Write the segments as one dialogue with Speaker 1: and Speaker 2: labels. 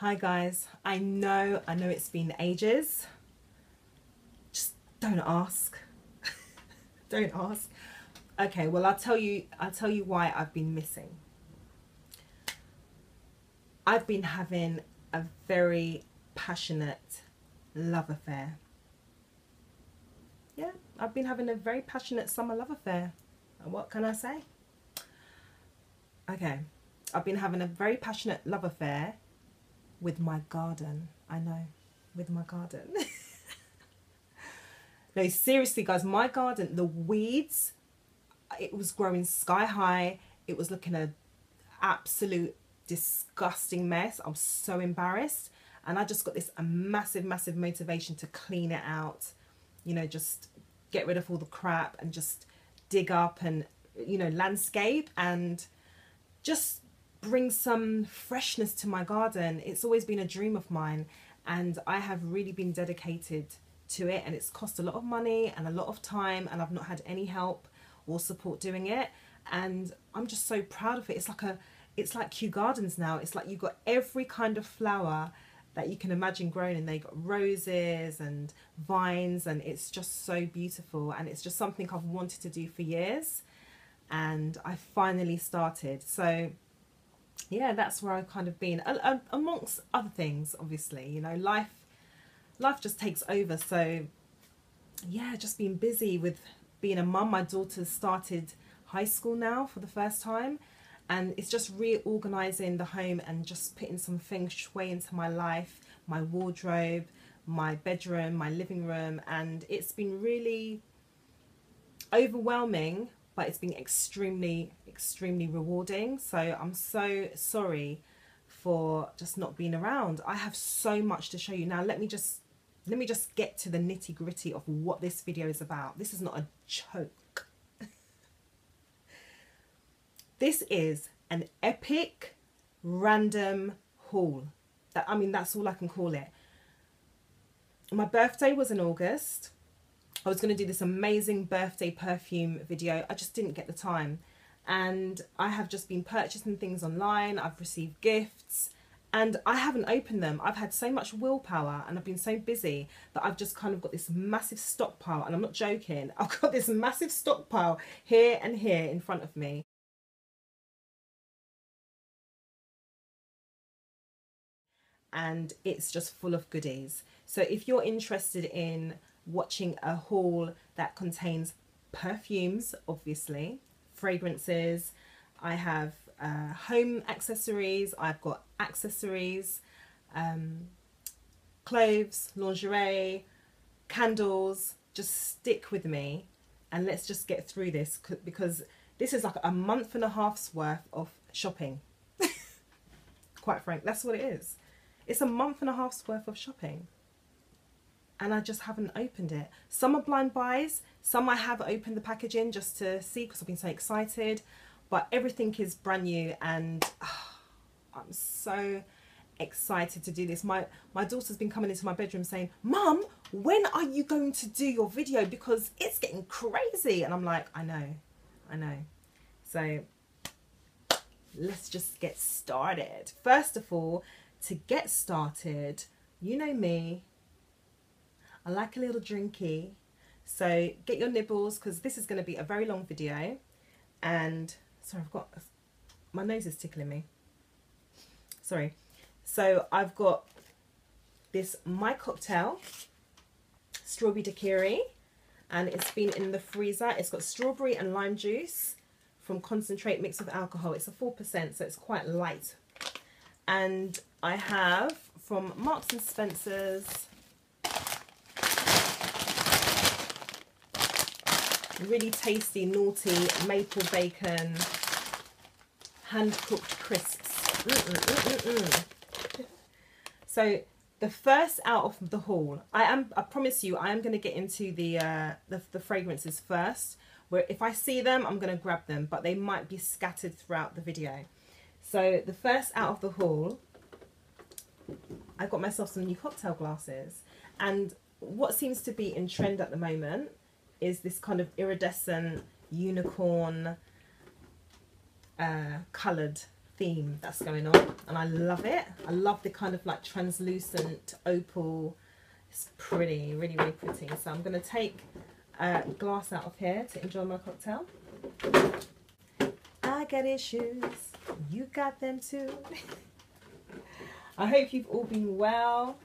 Speaker 1: Hi guys, I know, I know it's been ages. Just don't ask. don't ask. Okay, well I'll tell you I'll tell you why I've been missing. I've been having a very passionate love affair. Yeah, I've been having a very passionate summer love affair. And What can I say? Okay, I've been having a very passionate love affair with my garden. I know, with my garden. no, seriously, guys, my garden, the weeds, it was growing sky high. It was looking a absolute disgusting mess. I'm so embarrassed. And I just got this a massive, massive motivation to clean it out. You know, just get rid of all the crap and just dig up and, you know, landscape and just bring some freshness to my garden. It's always been a dream of mine and I have really been dedicated to it and it's cost a lot of money and a lot of time and I've not had any help or support doing it and I'm just so proud of it. It's like a it's like Kew Gardens now. It's like you've got every kind of flower that you can imagine growing and they got roses and vines and it's just so beautiful and it's just something I've wanted to do for years and I finally started. So yeah, that's where I've kind of been amongst other things. Obviously, you know, life life just takes over. So yeah, just been busy with being a mum. My daughter's started high school now for the first time, and it's just reorganizing the home and just putting some feng shui into my life, my wardrobe, my bedroom, my living room, and it's been really overwhelming but it's been extremely, extremely rewarding. So I'm so sorry for just not being around. I have so much to show you. Now let me just let me just get to the nitty gritty of what this video is about. This is not a joke. this is an epic random haul. That I mean that's all I can call it. My birthday was in August I was going to do this amazing birthday perfume video. I just didn't get the time. And I have just been purchasing things online. I've received gifts and I haven't opened them. I've had so much willpower and I've been so busy that I've just kind of got this massive stockpile. And I'm not joking. I've got this massive stockpile here and here in front of me. And it's just full of goodies. So if you're interested in watching a haul that contains perfumes, obviously, fragrances. I have uh, home accessories. I've got accessories, um, clothes, lingerie, candles. Just stick with me and let's just get through this because this is like a month and a half's worth of shopping. Quite frank, that's what it is. It's a month and a half's worth of shopping and I just haven't opened it. Some are blind buys, some I have opened the packaging just to see because I've been so excited, but everything is brand new and oh, I'm so excited to do this. My my daughter's been coming into my bedroom saying, Mum, when are you going to do your video? Because it's getting crazy. And I'm like, I know, I know. So let's just get started. First of all, to get started, you know me, I like a little drinky. So get your nibbles because this is going to be a very long video. And sorry, I've got, my nose is tickling me. Sorry. So I've got this My Cocktail Strawberry Daiquiri and it's been in the freezer. It's got strawberry and lime juice from concentrate mixed with alcohol. It's a 4%, so it's quite light. And I have from Marks and Spencer's really tasty, naughty maple bacon hand cooked crisps. Mm -mm, mm so the first out of the haul, I am. I promise you, I am going to get into the, uh, the the fragrances first. Where if I see them, I'm going to grab them, but they might be scattered throughout the video. So the first out of the haul, I got myself some new cocktail glasses, and what seems to be in trend at the moment is this kind of iridescent unicorn uh, coloured theme that's going on and I love it. I love the kind of like translucent opal. It's pretty, really, really pretty. So I'm going to take a glass out of here to enjoy my cocktail. I got issues, you got them too. I hope you've all been well.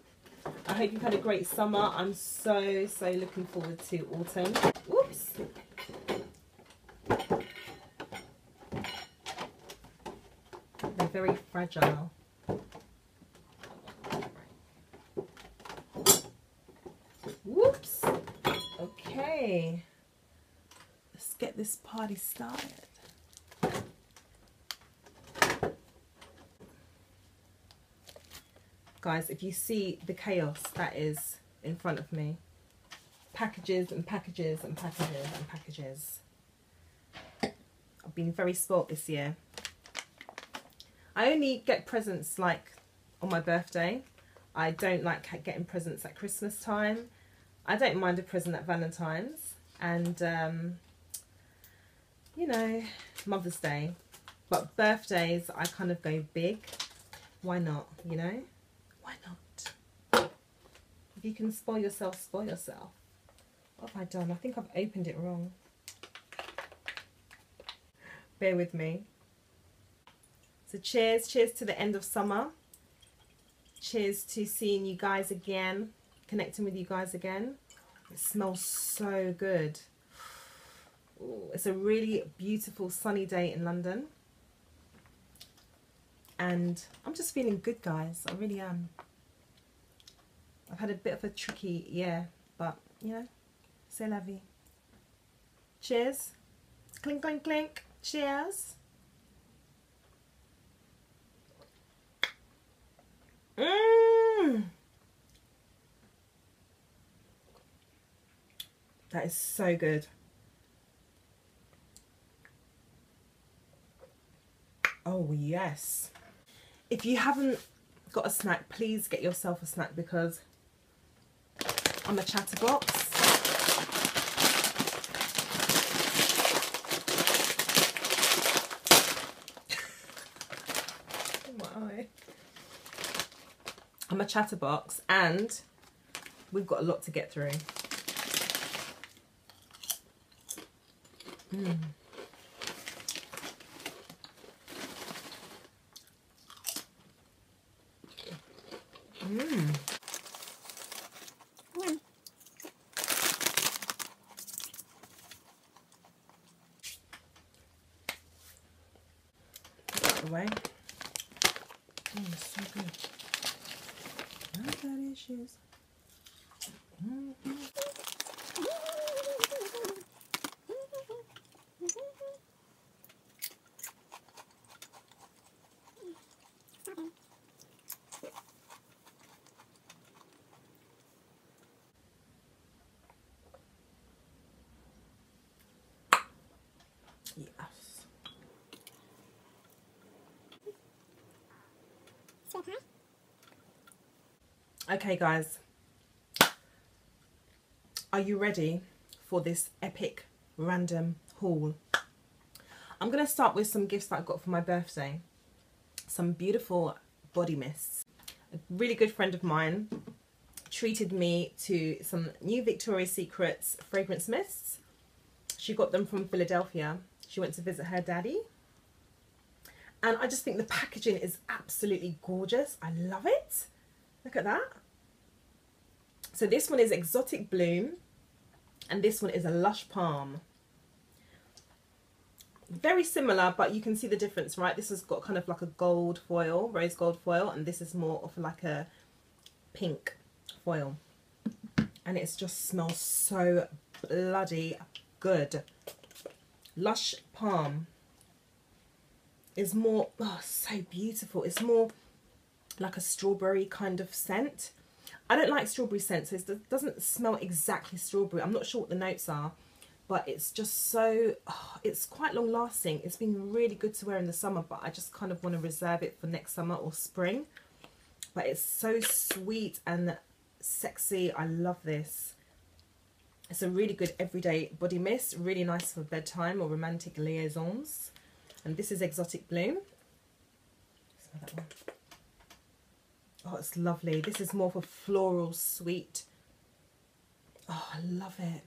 Speaker 1: I hope you've had a great summer. I'm so, so looking forward to autumn. Whoops. They're very fragile. Whoops. Okay. Let's get this party started. Guys, if you see the chaos that is in front of me, packages and packages and packages and packages. I've been very spoilt this year. I only get presents like on my birthday. I don't like getting presents at Christmas time. I don't mind a present at Valentine's and um, you know Mother's Day. But birthdays I kind of go big. Why not, you know? You can spoil yourself, spoil yourself. What have I done? I think I've opened it wrong. Bear with me. So cheers, cheers to the end of summer. Cheers to seeing you guys again, connecting with you guys again. It smells so good. Ooh, it's a really beautiful sunny day in London and I'm just feeling good guys I really am I've had a bit of a tricky year but you know c'est la vie. Cheers. Clink clink clink. Cheers. Mmm. That is so good. Oh, yes. If you haven't got a snack, please get yourself a snack because I'm a chatterbox. I'm a chatterbox and we've got a lot to get through. Mm. Mmm. away. Oh, it's so good. I got issues. Mm -hmm. Okay, guys, are you ready for this epic random haul? I'm going to start with some gifts that I got for my birthday. Some beautiful body mists. A really good friend of mine treated me to some new Victoria's Secrets fragrance mists. She got them from Philadelphia. She went to visit her daddy. And I just think the packaging is absolutely gorgeous. I love it. Look at that. So this one is Exotic Bloom and this one is a Lush Palm. Very similar, but you can see the difference, right? This has got kind of like a gold foil, rose gold foil, and this is more of like a pink foil. And it just smells so bloody good. Lush Palm is more, oh, so beautiful. It's more like a strawberry kind of scent. I don't like strawberry scents. So it doesn't smell exactly strawberry. I'm not sure what the notes are, but it's just so, oh, it's quite long lasting. It's been really good to wear in the summer, but I just kind of want to reserve it for next summer or spring. But it's so sweet and sexy. I love this. It's a really good everyday body mist. Really nice for bedtime or romantic liaisons. And this is Exotic Bloom. Oh, it's lovely. This is more of a floral sweet. Oh, I love it.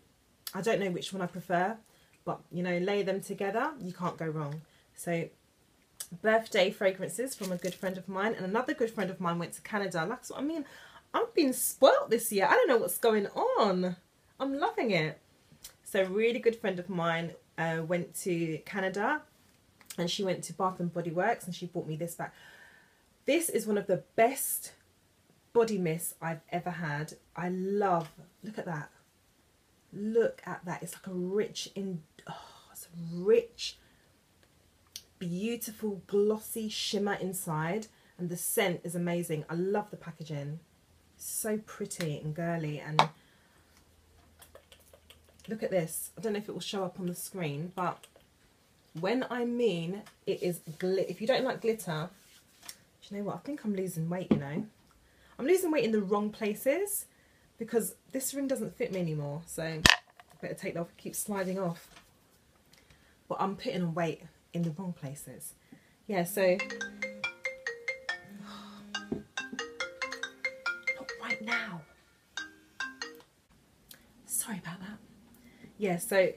Speaker 1: I don't know which one I prefer, but you know, lay them together, you can't go wrong. So, birthday fragrances from a good friend of mine, and another good friend of mine went to Canada. That's what I mean. I've been spoilt this year. I don't know what's going on. I'm loving it. So, a really good friend of mine uh, went to Canada, and she went to Bath and Body Works, and she bought me this back. This is one of the best body mists I've ever had. I love. Look at that look at that it's like a rich in oh, it's a rich beautiful glossy shimmer inside and the scent is amazing i love the packaging so pretty and girly and look at this i don't know if it will show up on the screen but when i mean it is glit if you don't like glitter you know what? I think i'm losing weight you know? I'm losing weight in the wrong places because this ring doesn't fit me anymore so I better take that off keep sliding off. But I'm putting on weight in the wrong places. Yeah so not right now. Sorry about that. Yeah so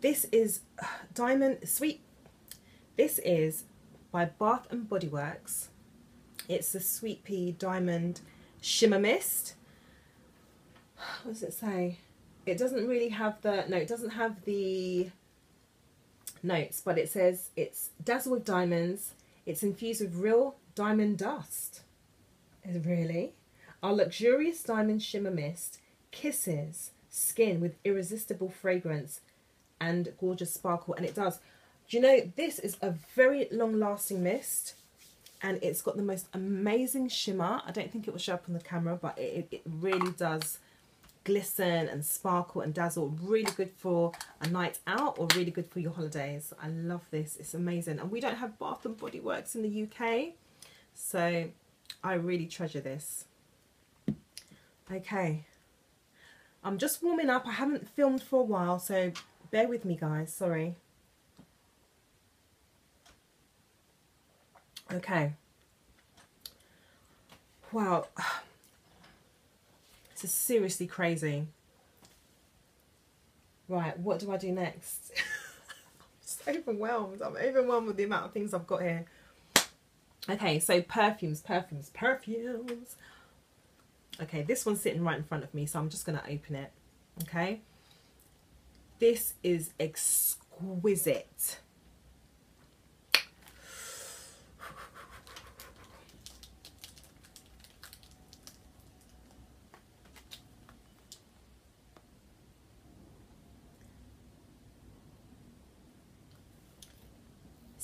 Speaker 1: this is diamond sweet. This is by Bath and Body Works it's the sweet pea diamond shimmer mist what does it say? It doesn't really have the, no, it doesn't have the notes, but it says it's dazzle with diamonds. It's infused with real diamond dust. Really? Our luxurious diamond shimmer mist kisses skin with irresistible fragrance and gorgeous sparkle. And it does. Do you know, this is a very long lasting mist and it's got the most amazing shimmer. I don't think it will show up on the camera, but it, it really does glisten and sparkle and dazzle. Really good for a night out or really good for your holidays. I love this. It's amazing. And we don't have bath and body works in the uk so i really treasure this. Okay. I'm just warming up. I haven't filmed for a while so bear with me guys. Sorry okay wow This is seriously crazy. Right, what do I do next? I'm overwhelmed. I'm overwhelmed with the amount of things I've got here. Okay, so perfumes, perfumes, perfumes. Okay, this one's sitting right in front of me, so I'm just going to open it. Okay. This is exquisite.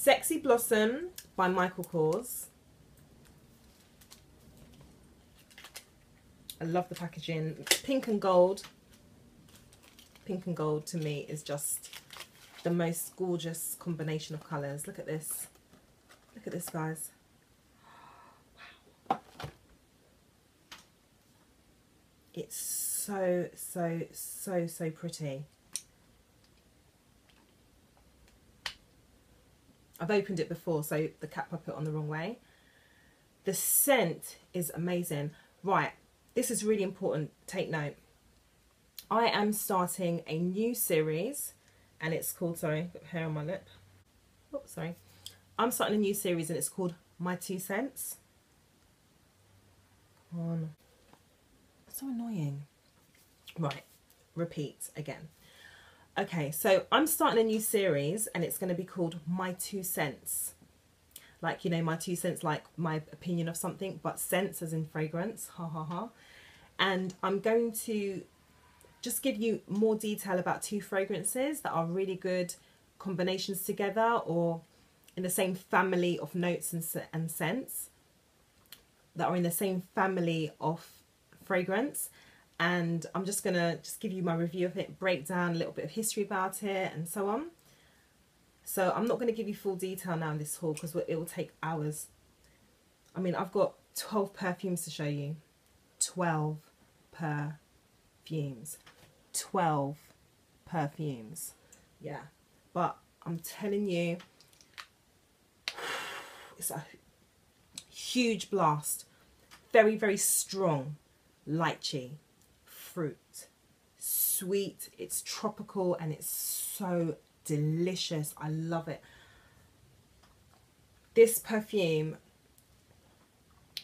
Speaker 1: Sexy Blossom by Michael Kors. I love the packaging. Pink and gold. Pink and gold to me is just the most gorgeous combination of colours. Look at this. Look at this, guys. Wow. It's so, so, so, so pretty. I've opened it before, so the cap I put on the wrong way. The scent is amazing. Right, this is really important. Take note. I am starting a new series, and it's called, sorry, hair on my lip. Oh, sorry. I'm starting a new series, and it's called My Two Cents. Come on. so annoying. Right, repeat again. Okay, so I'm starting a new series and it's going to be called My Two Cents. Like, you know, my two cents, like my opinion of something, but scents as in fragrance. Ha ha ha. And I'm going to just give you more detail about two fragrances that are really good combinations together or in the same family of notes and, and scents that are in the same family of fragrance and I'm just gonna just give you my review of it, break down a little bit of history about it and so on. So I'm not going to give you full detail now in this haul because it will take hours. I mean, I've got 12 perfumes to show you. 12 perfumes. 12 perfumes. Yeah. But I'm telling you, it's a huge blast. Very, very strong. Lychee, fruit, sweet. It's tropical and it's so delicious. I love it. This perfume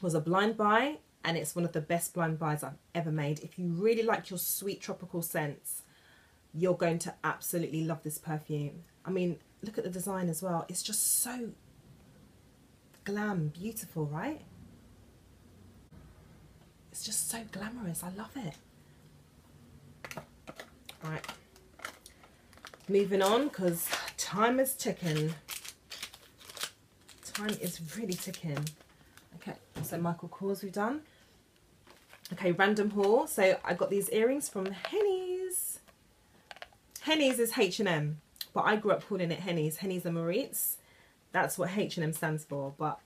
Speaker 1: was a blind buy and it's one of the best blind buys I've ever made. If you really like your sweet tropical scents, you're going to absolutely love this perfume. I mean, look at the design as well. It's just so glam, beautiful, right? It's just so glamorous. I love it. Right. Moving on because time is ticking. Time is really ticking. Okay, so Michael Kors we've done. Okay, random haul. So I got these earrings from Henny's. Henny's is H&M, but I grew up calling it Henny's. Henny's and Mauritz. That's what H&M stands for, but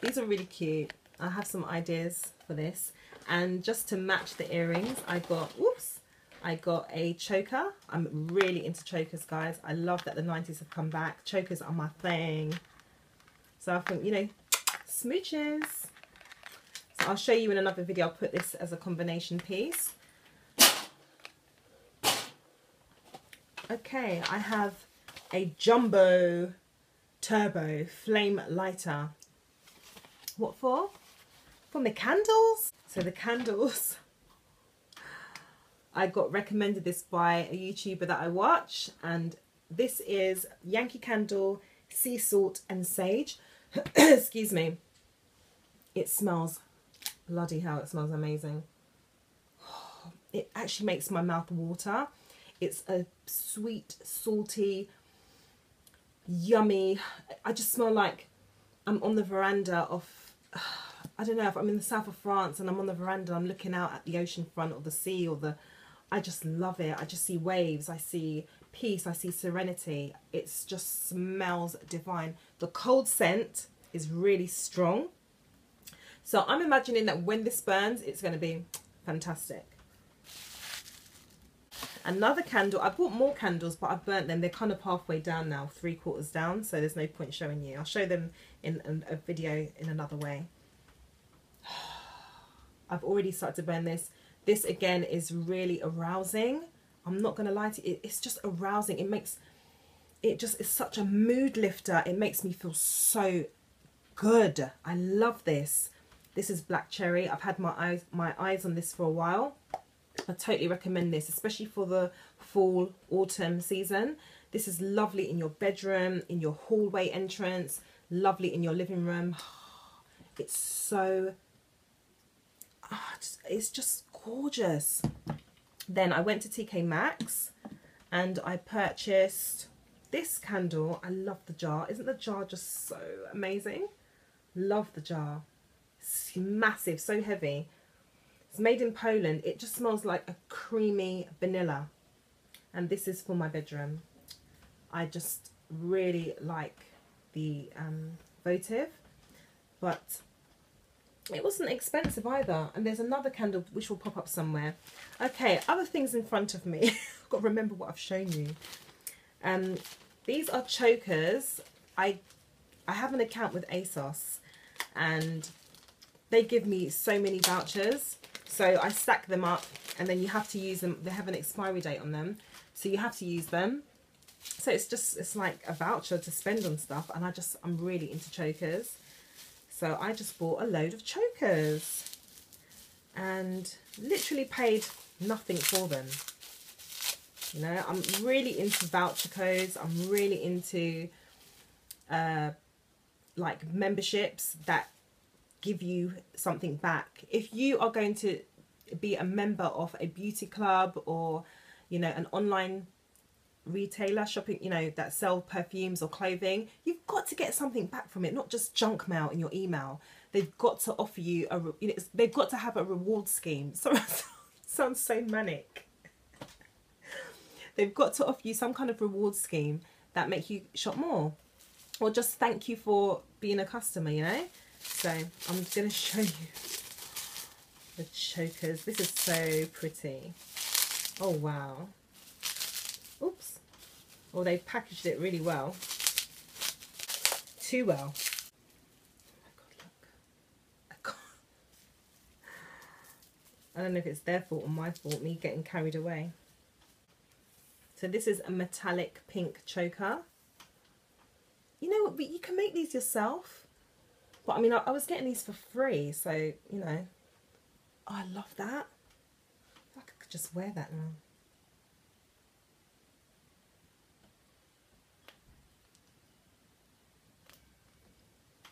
Speaker 1: these are really cute. I have some ideas for this. And just to match the earrings, I got, whoops, I got a choker. I'm really into chokers, guys. I love that the 90s have come back. Chokers are my thing. So I think, you know, smooches. So I'll show you in another video. I'll put this as a combination piece. Okay, I have a jumbo turbo flame lighter. What for? For my candles. So the candles, I got recommended this by a YouTuber that I watch and this is Yankee Candle, Sea Salt and Sage. Excuse me. It smells, bloody hell, it smells amazing. It actually makes my mouth water. It's a sweet, salty, yummy. I just smell like I'm on the veranda of, I don't know, if I'm in the south of France and I'm on the veranda, I'm looking out at the ocean front or the sea or the, I just love it. I just see waves. I see peace. I see serenity. It just smells divine. The cold scent is really strong. So I'm imagining that when this burns, it's going to be fantastic. Another candle. I bought more candles, but I've burnt them. They're kind of halfway down now, three quarters down. So there's no point showing you. I'll show them in a video in another way. I've already started to burn this. This again is really arousing. I'm not going to lie to you. It's just arousing. It makes, it just is such a mood lifter. It makes me feel so good. I love this. This is Black Cherry. I've had my eyes, my eyes on this for a while. I totally recommend this, especially for the fall, autumn season. This is lovely in your bedroom, in your hallway entrance, lovely in your living room. It's so, ah, it's just gorgeous. Then I went to TK Maxx and I purchased this candle. I love the jar. Isn't the jar just so amazing? Love the jar. It's massive, so heavy. It's made in Poland. It just smells like a creamy vanilla. And this is for my bedroom. I just really like the um, votive. But it wasn't expensive either. And there's another candle which will pop up somewhere. Okay, other things in front of me. I've got to remember what I've shown you. Um, these are chokers. I I have an account with ASOS and they give me so many vouchers. So I stack them up and then you have to use them. They have an expiry date on them. So you have to use them. So it's just, it's like a voucher to spend on stuff. And I just, I'm really into chokers. So I just bought a load of chokers and literally paid nothing for them. You know, I'm really into voucher codes. I'm really into uh, like memberships that give you something back. If you are going to be a member of a beauty club or, you know, an online retailer shopping, you know, that sell perfumes or clothing, you've got to get something back from it, not just junk mail in your email. They've got to offer you a, you know, they've got to have a reward scheme. So sounds so manic. they've got to offer you some kind of reward scheme that make you shop more or just thank you for being a customer, you know? So I'm to show you the chokers. This is so pretty. Oh, wow. Or they've packaged it really well. Too well. Oh, I don't know if it's their fault or my fault, me getting carried away. So this is a metallic pink choker. You know, but you can make these yourself. But I mean, I, I was getting these for free, so, you know. Oh, I love that. I could just wear that now.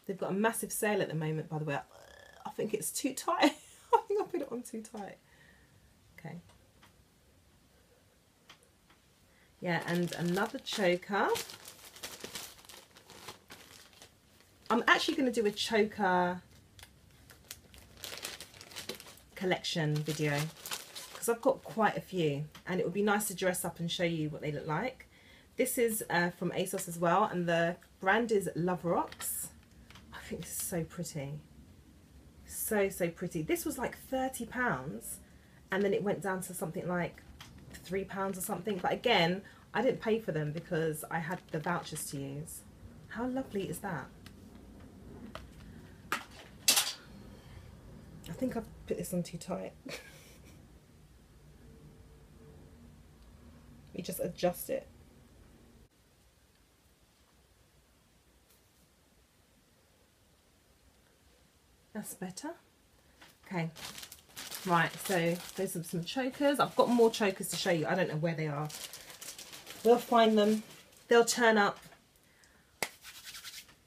Speaker 1: They've got a massive sale at the moment, by the way. I think it's too tight. I think I put it on too tight. Okay. Yeah, and another choker. I'm actually going to do a choker collection video because I've got quite a few and it would be nice to dress up and show you what they look like. This is uh, from ASOS as well and the brand is Love Rocks. I think this is so pretty. So, so pretty. This was like £30 and then it went down to something like £3 or something. But again, I didn't pay for them because I had the vouchers to use. How lovely is that? I think I've put this on too tight. We just adjust it. That's better. Okay. Right, so those are some chokers. I've got more chokers to show you. I don't know where they are. We'll find them. They'll turn up.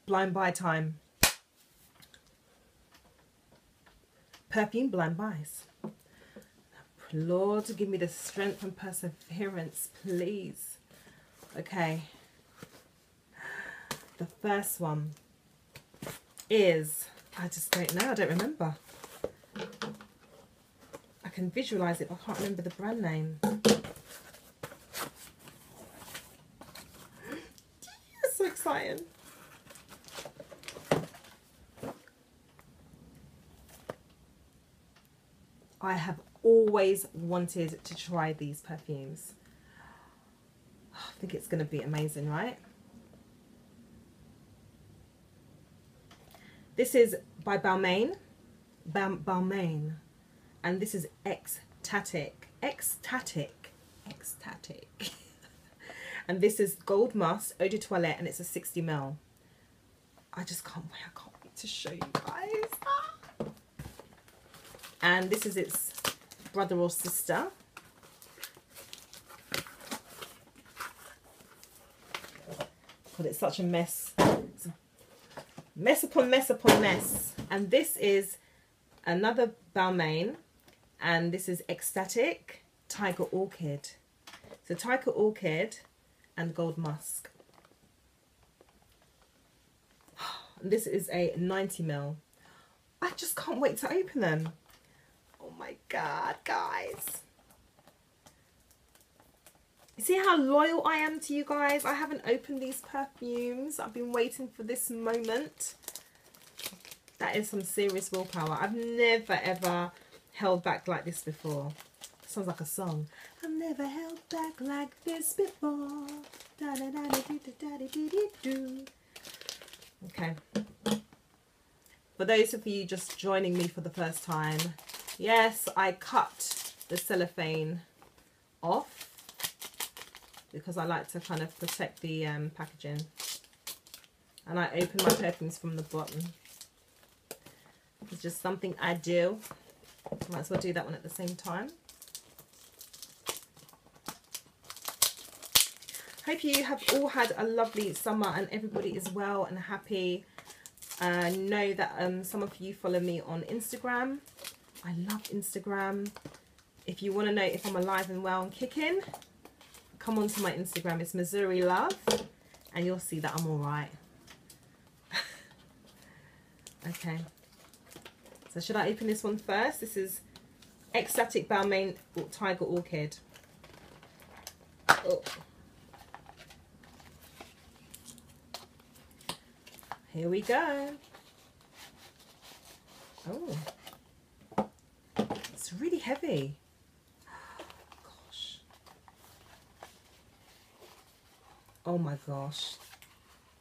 Speaker 1: Blind buy time. Perfume blind buys. Lord, give me the strength and perseverance, please. Okay. The first one is, I just don't know, I don't remember. I can visualize it, but I can't remember the brand name. so exciting. I have always wanted to try these perfumes. I think it's going to be amazing, right? This is by Balmain. Balmain. And this is Extatic. Extatic. Extatic. and this is Gold Musk Eau de Toilette and it's a 60 ml. I just can't wait. I can't wait to show you guys. And this is its brother or sister. God, it's such a mess. Mess upon mess upon mess. And this is another Balmain. And this is Extatic Tiger Orchid. So Tiger Orchid and Gold Musk. This is a 90 ml. I just can't wait to open them. Oh my god, guys. See how loyal I am to you guys? I haven't opened these perfumes. I've been waiting for this moment. That is some serious willpower. I've never ever held back like this before. Sounds like a song. I've never held back like this before. Okay. For those of you just joining me for the first time, yes, I cut the cellophane off because I like to kind of protect the um, packaging. And I open my perfumes from the bottom. It's just something I do. Might as well do that one at the same time. Hope you have all had a lovely summer and everybody is well and happy. I uh, know that um, some of you follow me on Instagram. I love Instagram. If you want to know if I'm alive and well and kicking, come onto my Instagram. It's Mzuri Love and you'll see that I'm all right. okay. So should I open this one first? This is Extatic Balmain Tiger Orchid. Oh. Here we go. Oh, it's really heavy. Oh my gosh,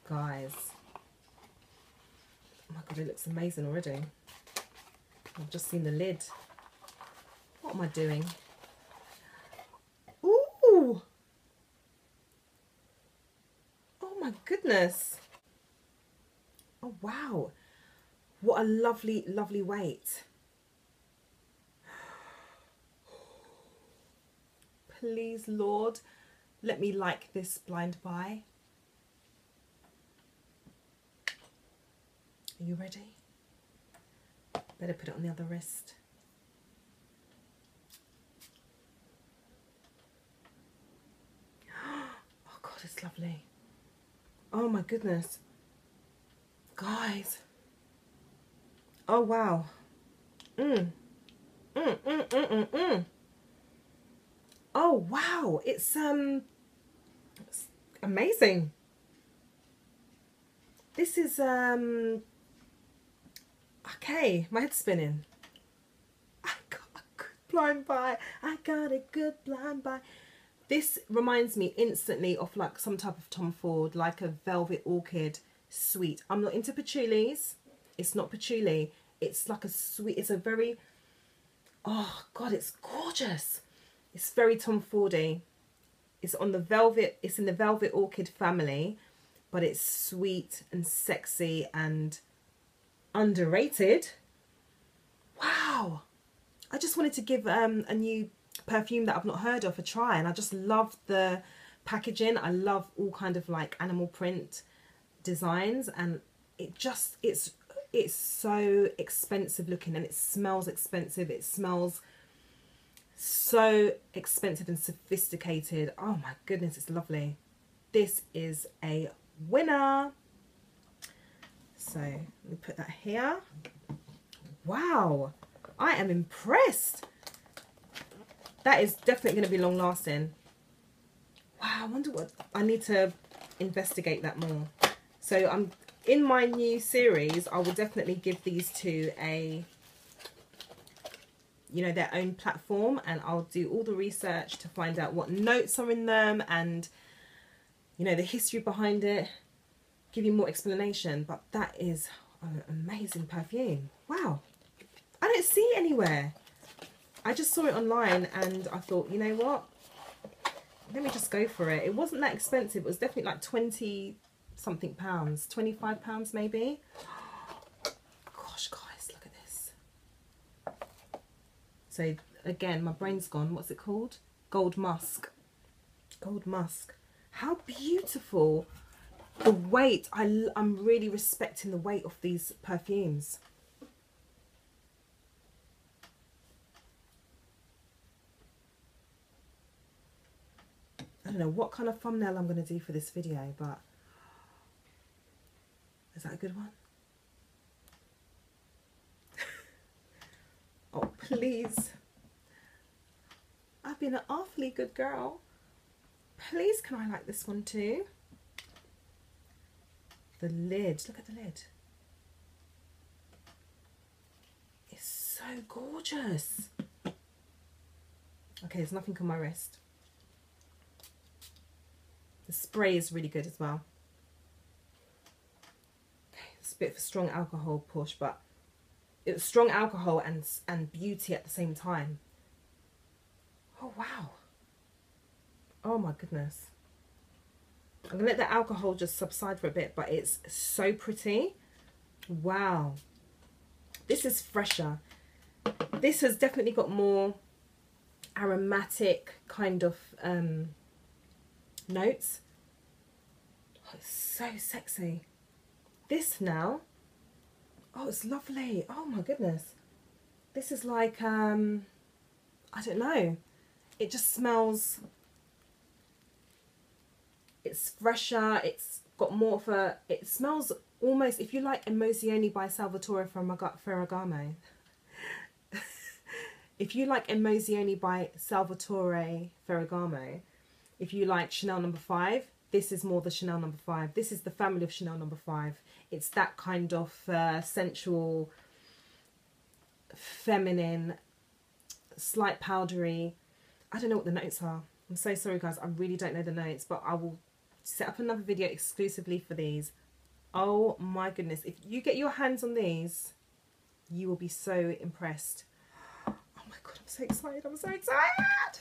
Speaker 1: guys. Oh my god, it looks amazing already. I've just seen the lid. What am I doing? Ooh! Oh my goodness. Oh wow. What a lovely, lovely weight. Please, Lord, let me like this blind buy. Are you ready? Better put it on the other wrist. Oh God, it's lovely. Oh my goodness. Guys. Oh wow. Mmm. Mmm, mmm, mmm, mmm, mmm. Oh wow, it's um amazing. This is um okay, my head's spinning. I got a good blind buy. I got a good blind buy. This reminds me instantly of like some type of Tom Ford, like a velvet orchid sweet. I'm not into patchoulis. It's not patchouli. It's like a sweet, it's a very, oh God, it's gorgeous. It's very Tom Fordy. It's on the velvet, it's in the velvet orchid family, but it's sweet and sexy and underrated. Wow. I just wanted to give um, a new perfume that I've not heard of a try and I just love the packaging. I love all kind of like animal print designs and it just it's it's so expensive looking and it smells expensive. It smells so expensive and sophisticated. Oh my goodness, it's lovely. This is a winner. So let me put that here. Wow, I am impressed. That is definitely going to be long lasting. Wow, I wonder what, I need to investigate that more. So I'm in my new series, I will definitely give these two a, you know, their own platform and I'll do all the research to find out what notes are in them and, you know, the history behind it, give you more explanation. But that is an amazing perfume. Wow. I don't see it anywhere. I just saw it online and I thought, you know what? Let me just go for it. It wasn't that expensive. It was definitely like 20 something pounds. 25 pounds maybe. Gosh, guys, look at this. Again, my brain's gone. What's it called? Gold Musk. Gold Musk. How beautiful. The weight. I, I'm really respecting the weight of these perfumes. I don't know what kind of thumbnail I'm going to do for this video, but is that a good one? Oh, please. I've been an awfully good girl. Please, can I like this one too? The lid, look at the lid. It's so gorgeous. Okay, there's nothing on my wrist. The spray is really good as well. Okay, it's a bit of a strong alcohol push, but strong alcohol and and beauty at the same time. Oh wow. Oh my goodness. I'm gonna let the alcohol just subside for a bit, but it's so pretty. Wow. This is fresher. This has definitely got more aromatic kind of um, notes. Oh, it's so sexy. This now, oh, it's lovely. Oh my goodness. This is like, um, I don't know. It just smells, it's fresher. It's got more of a, it smells almost, if you like Emozioni by Salvatore Ferragamo, if you like Emozioni by Salvatore Ferragamo, if you like Chanel number five, this is more the Chanel number five. This is the family of Chanel number five. It's that kind of uh, sensual, feminine, slight powdery. I don't know what the notes are. I'm so sorry guys, I really don't know the notes, but I will set up another video exclusively for these. Oh my goodness, if you get your hands on these, you will be so impressed. Oh my god, I'm so excited. I'm so excited.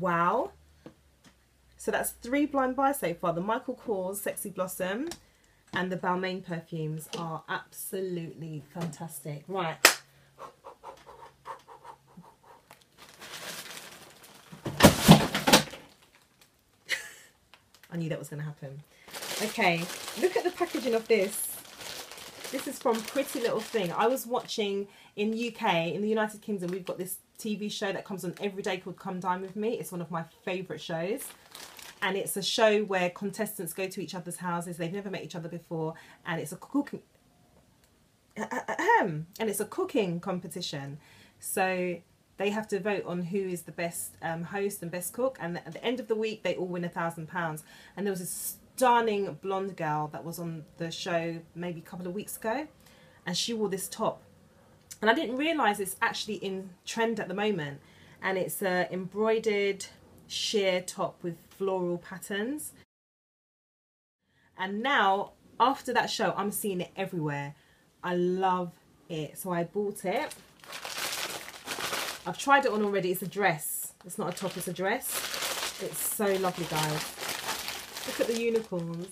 Speaker 1: Wow. So that's three blind buys so far. The Michael Kors Sexy Blossom and the Balmain perfumes are absolutely fantastic. Right. I knew that was going to happen. Okay, look at the packaging of this. This is from Pretty Little Thing. I was watching in UK, in the United Kingdom, we've got this TV show that comes on every day called Come Dine With Me. It's one of my favourite shows. And it's a show where contestants go to each other's houses. They've never met each other before. And it's a cooking... And it's a cooking competition. So they have to vote on who is the best um, host and best cook. And at the end of the week, they all win a thousand pounds. And there was a stunning blonde girl that was on the show maybe a couple of weeks ago. And she wore this top and I didn't realise it's actually in trend at the moment and it's a embroidered sheer top with floral patterns. And now after that show I'm seeing it everywhere. I love it. So I bought it. I've tried it on already. It's a dress. It's not a top it's a dress. It's so lovely guys. Look at the unicorns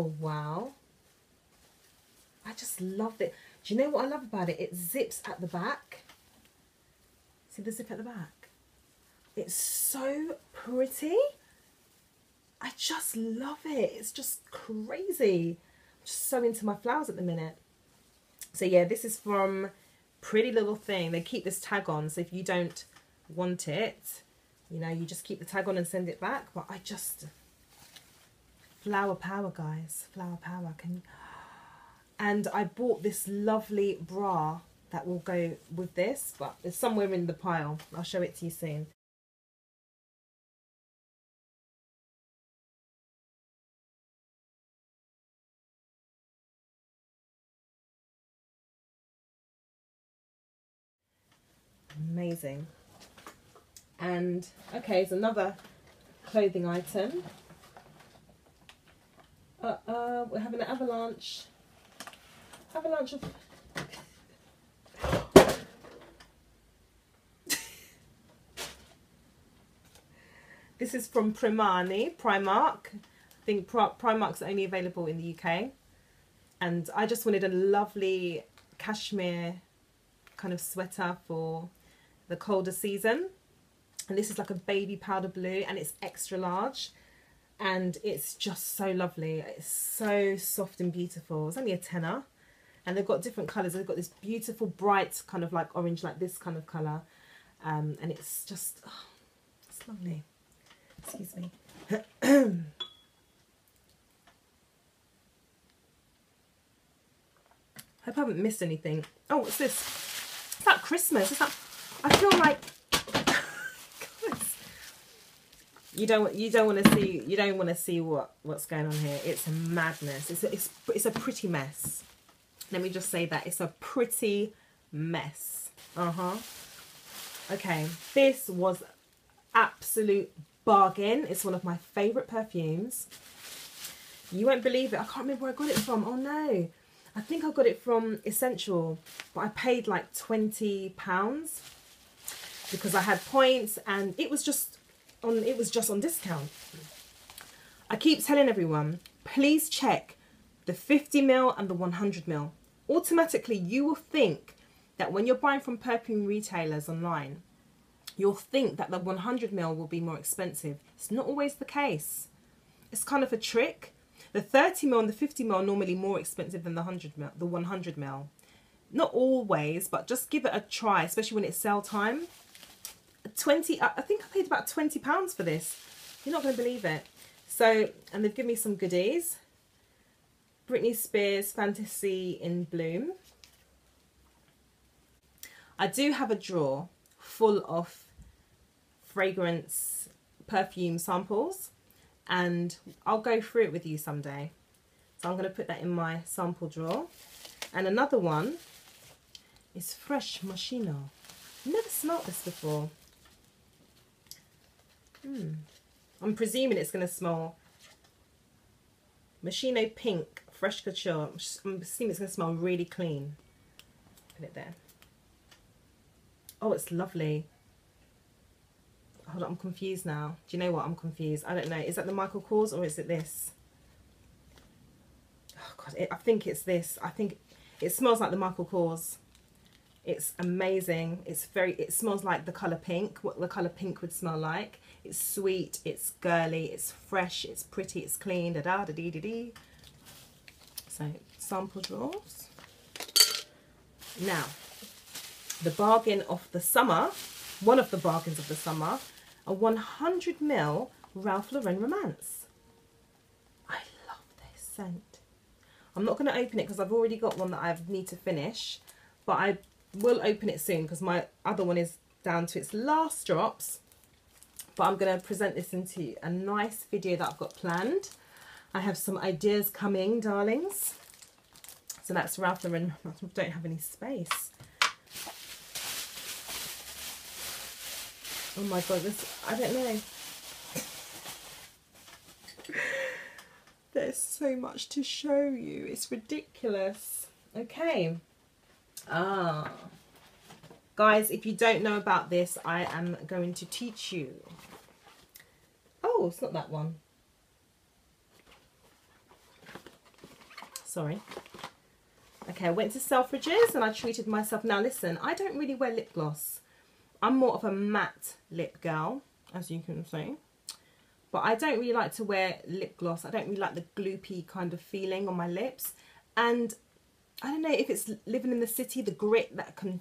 Speaker 1: Oh, wow. I just loved it. Do you know what I love about it? It zips at the back. See the zip at the back? It's so pretty. I just love it. It's just crazy. I'm just so into my flowers at the minute. So yeah, this is from Pretty Little Thing. They keep this tag on, so if you don't want it, you know, you just keep the tag on and send it back. But I just, flower power guys. Flower power can you? And I bought this lovely bra that will go with this but it's somewhere in the pile. I'll show it to you soon. Amazing. And okay it's another clothing item uh, uh, we're having an avalanche. Avalanche of... this is from Primani, Primark. I think Primark's only available in the UK. And I just wanted a lovely cashmere kind of sweater for the colder season. And this is like a baby powder blue and it's extra large and it's just so lovely. It's so soft and beautiful. It's only a tenner and they've got different colours. They've got this beautiful bright kind of like orange like this kind of colour um, and it's just, oh, it's lovely. Excuse me. Hope I haven't missed anything. Oh, what's this? It's that Christmas. Is that? I feel like you don't you don't want to see you don't want to see what what's going on here. It's madness. It's a, it's it's a pretty mess. Let me just say that. It's a pretty mess. Uh-huh. Okay. This was absolute bargain. It's one of my favorite perfumes. You won't believe it. I can't remember where i got it from. Oh no. I think i got it from Escentual but i paid like 20 pounds because i had points and it was just on it was just on discount. I keep telling everyone, please check the 50 ml and the 100 ml. Automatically, you will think that when you're buying from perfume retailers online, you'll think that the 100 ml will be more expensive. It's not always the case. It's kind of a trick. The 30 ml and the 50 ml are normally more expensive than the 100 ml, the 100 ml. Not always, but just give it a try, especially when it's sale time. 20, I think I paid about 20 pounds for this. You're not going to believe it. So, and they've given me some goodies. Britney Spears Fantasy in Bloom. I do have a drawer full of fragrance perfume samples and I'll go through it with you someday. So I'm going to put that in my sample drawer. And another one is Fresh Moschino. Never smelt this before. Hmm. I'm presuming it's going to smell Moschino Pink Fresh Couture. I'm assuming it's going to smell really clean. Put it there. Oh, it's lovely. Hold on, I'm confused now. Do you know what? I'm confused. I don't know. Is that the Michael Kors or is it this? Oh, God. It, I think it's this. I think it smells like the Michael Kors. It's amazing. It's very, it smells like the colour pink, what the colour pink would smell like. It's sweet, it's girly, it's fresh, it's pretty, it's clean, da da da dee dee dee. So, sample drawers. Now, the bargain of the summer, one of the bargains of the summer, a 100ml Ralph Lauren Romance. I love this scent. I'm not going to open it because I've already got one that I need to finish, but I will open it soon because my other one is down to its last drops. But I'm going to present this into a nice video that I've got planned. I have some ideas coming, darlings. So that's Ralph Lauren. I don't have any space. Oh my god, this I don't know. There's so much to show you. It's ridiculous. Okay. Ah. Guys, if you don't know about this, I am going to teach you. Oh, it's not that one. Sorry. Okay, I went to Selfridges and I treated myself. Now listen, I don't really wear lip gloss. I'm more of a matte lip girl, as you can see. But I don't really like to wear lip gloss. I don't really like the gloopy kind of feeling on my lips. And I don't know if it's living in the city, the grit that can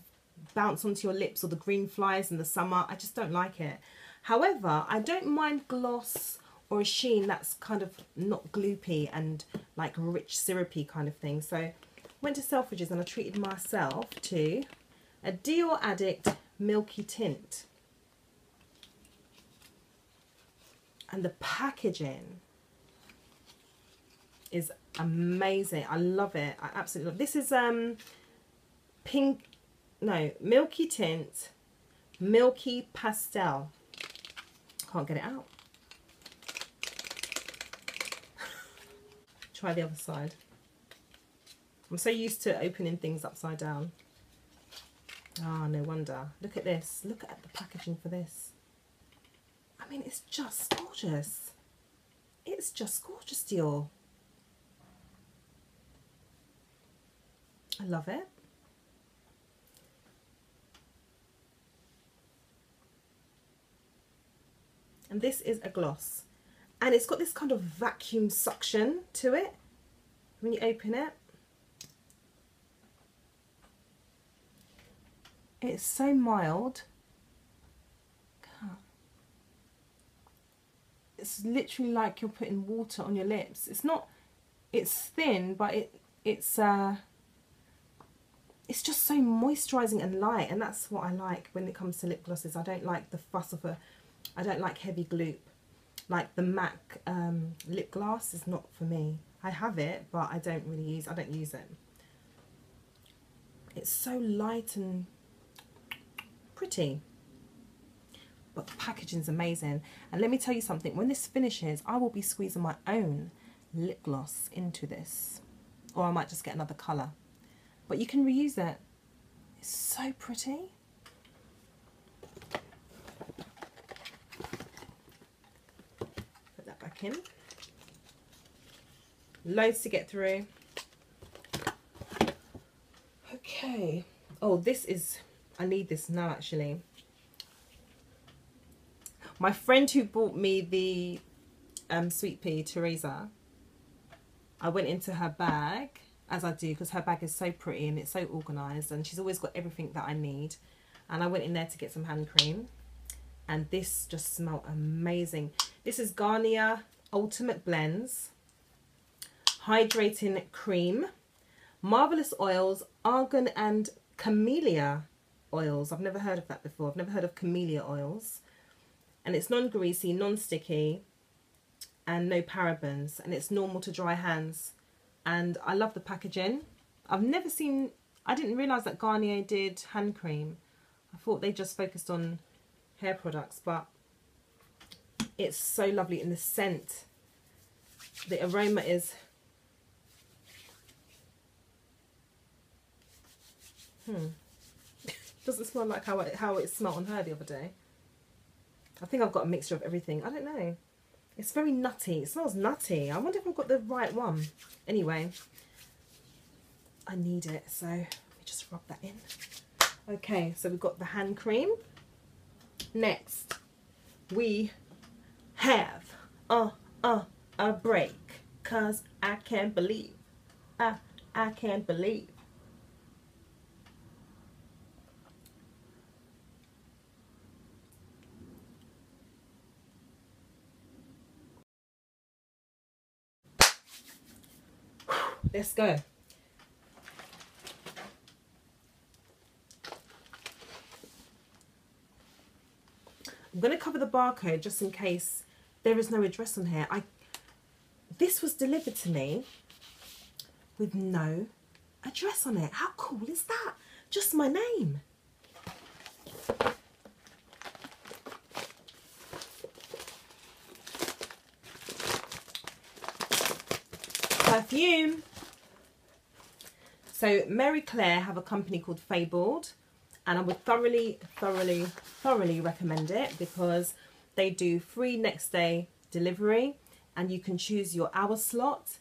Speaker 1: bounce onto your lips or the green flies in the summer. I just don't like it. However, I don't mind gloss or a sheen that's kind of not gloopy and like rich syrupy kind of thing. So went to Selfridges and I treated myself to a Dior Addict Milky Tint. And the packaging is amazing. I love it. I absolutely love it. This is um pink, no, Milky Tint, Milky Pastel. Can't get it out. Try the other side. I'm so used to opening things upside down. Ah, oh, no wonder. Look at this. Look at the packaging for this. I mean, it's just gorgeous. It's just gorgeous, Dior. I love it. And this is a gloss. And it's got this kind of vacuum suction to it when you open it. It's so mild. It's literally like you're putting water on your lips. It's not, it's thin, but it it's uh, it's just so moisturising and light. And that's what I like when it comes to lip glosses. I don't like the fuss of a, I don't like heavy gloop. Like the MAC um, lip gloss is not for me. I have it, but I don't really use, I don't use it. It's so light and pretty. But the packaging is amazing. And let me tell you something, when this finishes, I will be squeezing my own lip gloss into this. Or I might just get another colour. But you can reuse it. It's so pretty. In. Loads to get through. Okay. Oh, this is I need this now actually. My friend who bought me the um, Sweet Pea, Teresa, I went into her bag, as I do, because her bag is so pretty and it's so organised and she's always got everything that I need. And I went in there to get some hand cream and this just smelled amazing. This is Garnier Ultimate Blends Hydrating Cream, Marvellous Oils, Argan and Camellia oils. I've never heard of that before. I've never heard of camellia oils. And it's non-greasy, non-sticky, and no parabens. And it's normal to dry hands. And I love the packaging. I've never seen, I didn't realise that Garnier did hand cream. I thought they just focused on hair products, but It's so lovely in the scent. The aroma is Hmm. Doesn't smell like how it, how it smelled on her the other day. I think I've got a mixture of everything. I don't know. It's very nutty. It smells nutty. I wonder if I've got the right one. Anyway, I need it. So let me just rub that in. Okay, so we've got the hand cream. Next, we have uh, uh, a break. Cause I can't believe, I, I can't believe Let's go. I'm going to cover the barcode just in case there is no address on here. I This was delivered to me with no address on it. How cool is that? Just my name. Perfume. So Marie Claire have a company called Fabled and I would thoroughly, thoroughly, thoroughly recommend it because they do free next day delivery and you can choose your hour slot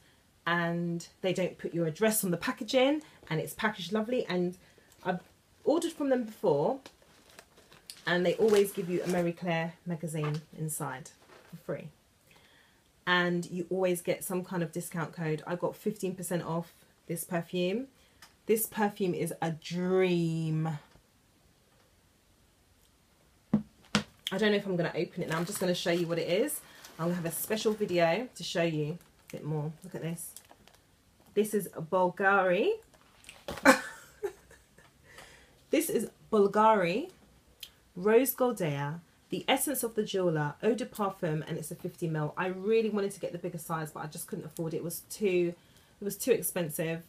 Speaker 1: and they don't put your address on the packaging and it's packaged lovely and I've ordered from them before and they always give you a Marie Claire magazine inside for free and you always get some kind of discount code. I got 15% off this perfume this perfume is a dream. I don't know if I'm going to open it now. I'm just going to show you what it is. I'm going to have a special video to show you a bit more. Look at this. This is a Bulgari. this is Bulgari Rose Goldea, the essence of the jeweler, eau de parfum, and it's a 50ml. I really wanted to get the bigger size, but I just couldn't afford it. It was too, it was too expensive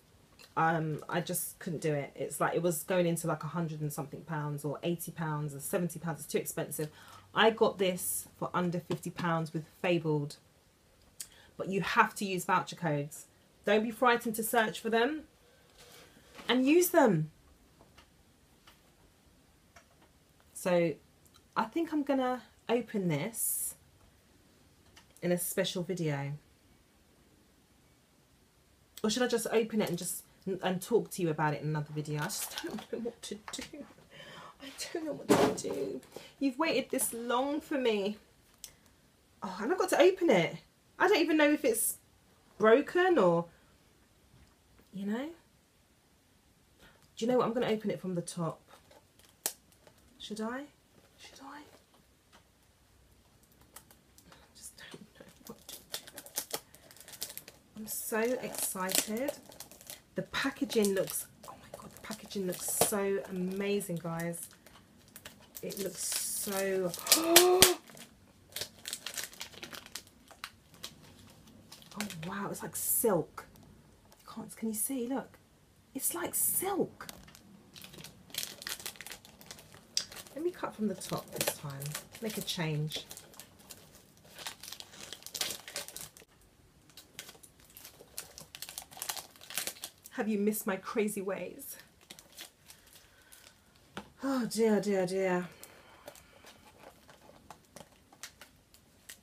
Speaker 1: um, I just couldn't do it. It's like it was going into like a hundred and something pounds or 80 pounds or 70 pounds. It's too expensive. I got this for under 50 pounds with Fabled. But you have to use voucher codes. Don't be frightened to search for them and use them. So I think I'm going to open this in a special video. Or should I just open it and just and talk to you about it in another video. I just don't know what to do. I don't know what to do. You've waited this long for me. Oh, and I've got to open it. I don't even know if it's broken or, you know. Do you know what? I'm going to open it from the top. Should I? Should I? I just don't know what to do. I'm so excited. The packaging looks, oh my god, the packaging looks so amazing, guys. It looks so, oh wow, it's like silk. Can't, can you see, look? It's like silk. Let me cut from the top this time, make a change. Have you missed my crazy ways? Oh dear, dear, dear.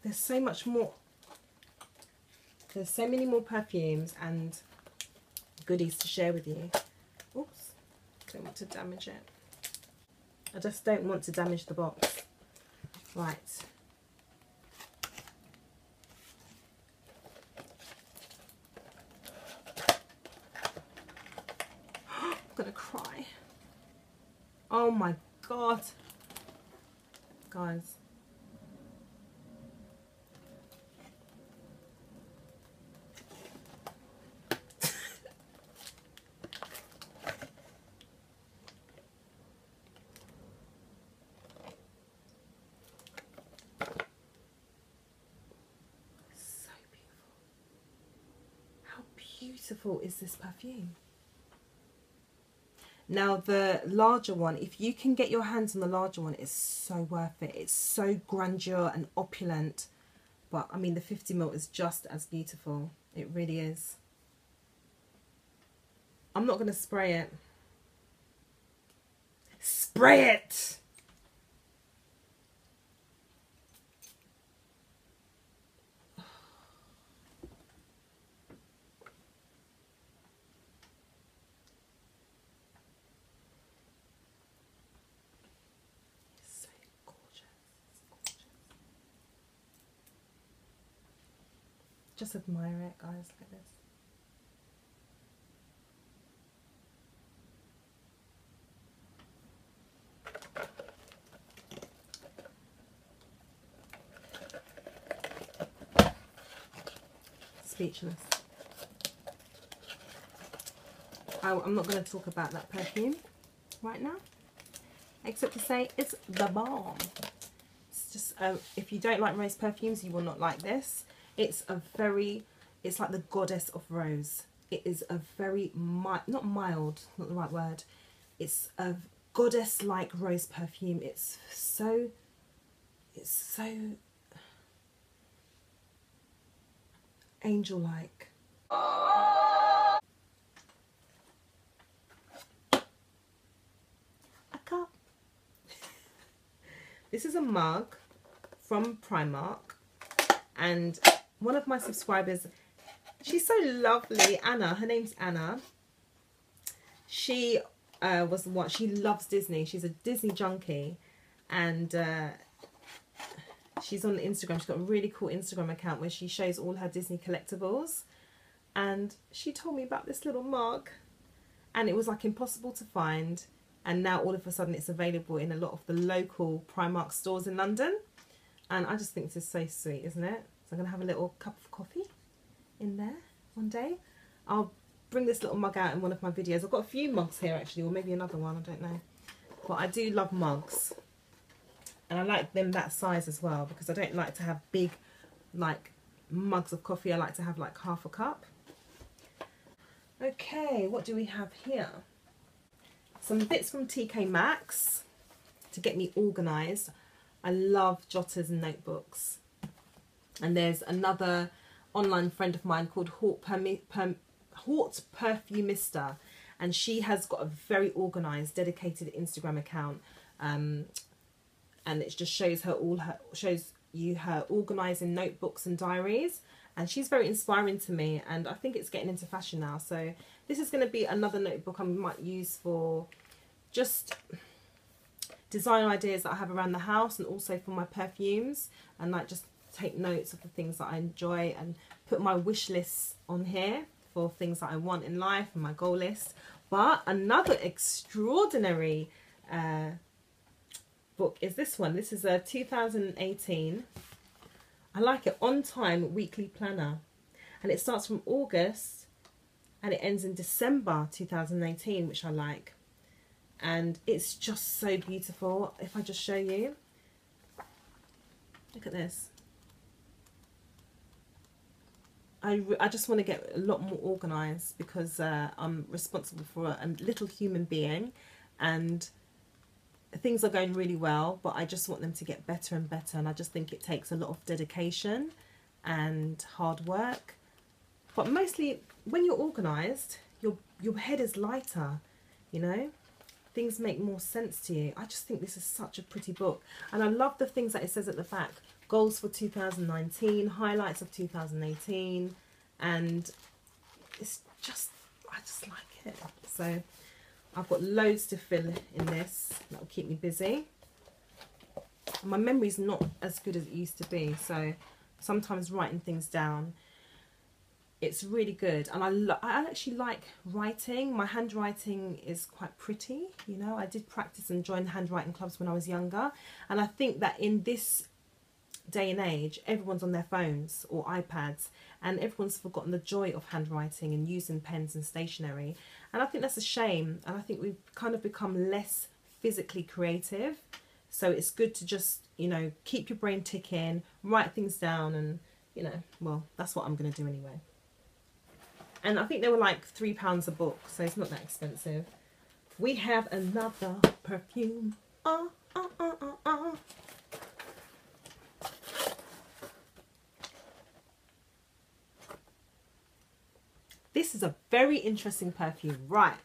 Speaker 1: There's so much more. There's so many more perfumes and goodies to share with you. Oops, don't want to damage it. I just don't want to damage the box. Right. Oh god. Guys. How beautiful is this perfume? Now the larger one, if you can get your hands on the larger one, it's so worth it. It's so grandeur and opulent. but I mean the 50 ml is just as beautiful it really is I'm not going to spray it spray it Just admire it, guys. At this. Speechless. I, I'm not going to talk about that perfume right now, except to say it's the bomb. It's just, um, if you don't like rose perfumes, you will not like this. It's a very, it's like the goddess of rose. It is a very, mi not mild, not the right word. It's a goddess-like rose perfume. It's so, it's so angel-like. A cup. this is a mug from Primark and one of my subscribers, she's so lovely, Anna, her name's Anna. She uh, was what she loves Disney. She's a Disney junkie and uh, she's on Instagram. She's got a really cool Instagram account where she shows all her Disney collectibles. And she told me about this little mug and it was like impossible to find. And now all of a sudden it's available in a lot of the local Primark stores in London. And I just think this is so sweet, isn't it? So I'm going to have a little cup of coffee in there one day. I'll bring this little mug out in one of my videos. I've got a few mugs here actually, or maybe another one, I don't know. But I do love mugs. And I like them that size as well because I don't like to have big like mugs of coffee. I like to have like half a cup. Okay, what do we have here? Some bits from TK Maxx to get me organised. I love jotters and notebooks. And there's another online friend of mine called Hort, Permi Perm Hort Perfumista. And she has got a very organised, dedicated Instagram account. Um, and it just shows her all her shows you her organising notebooks and diaries and she's very inspiring to me and I think it's getting into fashion now so this is going to be another notebook I might use for just design ideas that I have around the house and also for my perfumes and like just take notes of the things that I enjoy and put my wish lists on here for things that I want in life and my goal list. But another extraordinary uh, book is this one. This is a 2018. I like it. On Time Weekly Planner. And it starts from August and it ends in December 2018, which I like and it's just so beautiful if I just show you look at this I, I just want to get a lot more organized because uh, I'm responsible for a, a little human being and things are going really well but I just want them to get better and better and I just think it takes a lot of dedication and hard work but mostly when you're organized your your head is lighter you know things make more sense to you. I just think this is such a pretty book. And I love the things that it says at the back. Goals for 2019, highlights of 2018. And it's just, I just like it. So I've got loads to fill in this. That'll keep me busy. My memory's not as good as it used to be. So sometimes writing things down it's really good and I, I actually like writing my handwriting is quite pretty you know I did practice and join handwriting clubs when I was younger and I think that in this day and age everyone's on their phones or iPads and everyone's forgotten the joy of handwriting and using pens and stationery and I think that's a shame and I think we've kind of become less physically creative so it's good to just you know keep your brain ticking write things down and you know well that's what I'm going to do anyway and I think they were like three pounds a book, so it's not that expensive. We have another perfume. Uh, uh, uh, uh, uh. This is a very interesting perfume. Right.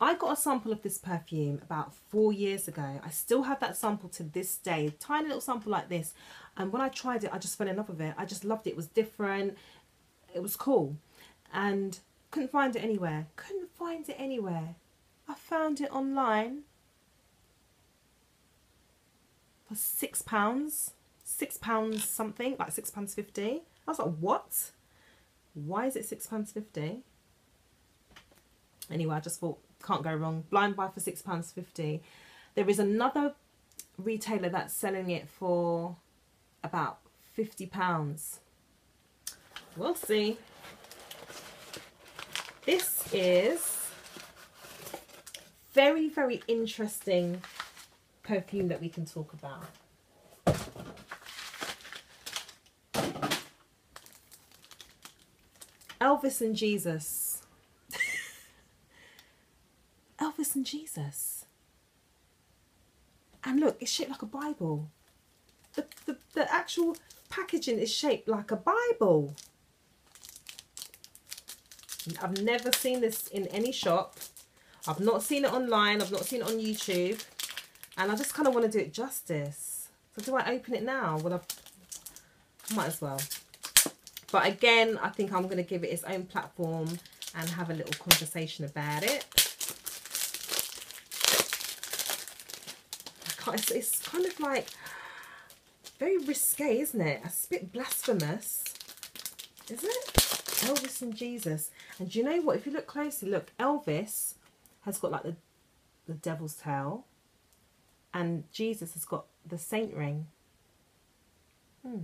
Speaker 1: I got a sample of this perfume about four years ago. I still have that sample to this day. Tiny little sample like this. And when I tried it, I just fell in love with it. I just loved it. It was different. It was cool. And couldn't find it anywhere. Couldn't find it anywhere. I found it online for six pounds. Six pounds something, like six pounds fifty. I was like, what? Why is it six pounds fifty? Anyway, I just thought can't go wrong. Blind buy for £6.50. There is another retailer that's selling it for about £50. We'll see. This is very, very interesting perfume that we can talk about. Elvis and Jesus. Elvis and Jesus. And look, it's shaped like a Bible. The, the, the actual packaging is shaped like a Bible. I've never seen this in any shop. I've not seen it online. I've not seen it on YouTube. And I just kind of want to do it justice. So do I open it now? Well, I might as well. But again, I think I'm going to give it its own platform and have a little conversation about it. it's, it's kind of like very risque, isn't it? A bit blasphemous, is it? Elvis and Jesus. And do you know what? If you look closely, look, Elvis has got like the, the devil's tail and Jesus has got the saint ring. Hmm.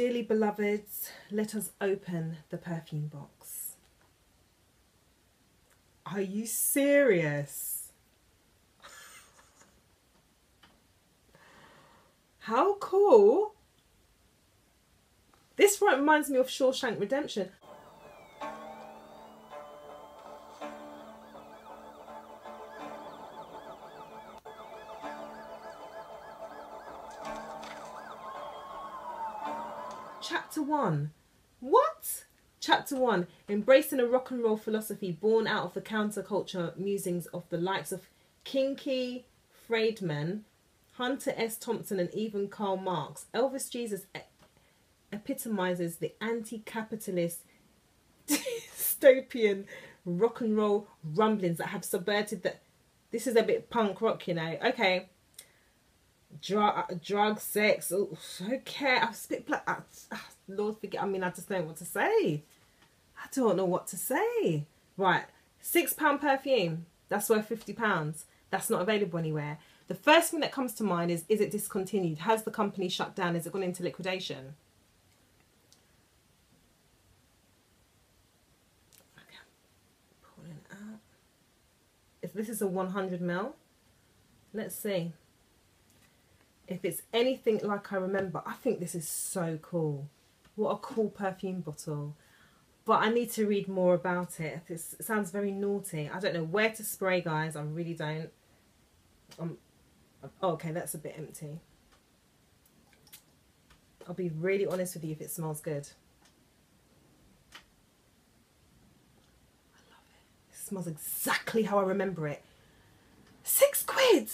Speaker 1: Dearly beloveds, let us open the perfume box. Are you serious? How cool. This reminds me of Shawshank Redemption. 1. What? Chapter 1 Embracing a rock and roll philosophy born out of the counterculture musings of the likes of Kinky Friedman, Hunter S. Thompson, and even Karl Marx, Elvis Jesus epitomizes the anti capitalist dystopian rock and roll rumblings that have subverted the. This is a bit punk rock, you know. Okay. Drug, drug, sex. Oh, okay. I spit black. Lord forget. I mean, I just don't know what to say. I don't know what to say. Right. Six pound perfume. That's worth fifty pounds. That's not available anywhere. The first thing that comes to mind is, is it discontinued? Has the company shut down? Is it gone into liquidation? Okay, pulling out. If this is a 100 ml, let's see. If it's anything like I remember, I think this is so cool. What a cool perfume bottle. But I need to read more about it. This, it sounds very naughty. I don't know where to spray, guys. I really don't. I'm Oh, okay, that's a bit empty. I'll be really honest with you if it smells good. I love it. It smells exactly how I remember it. Six quid!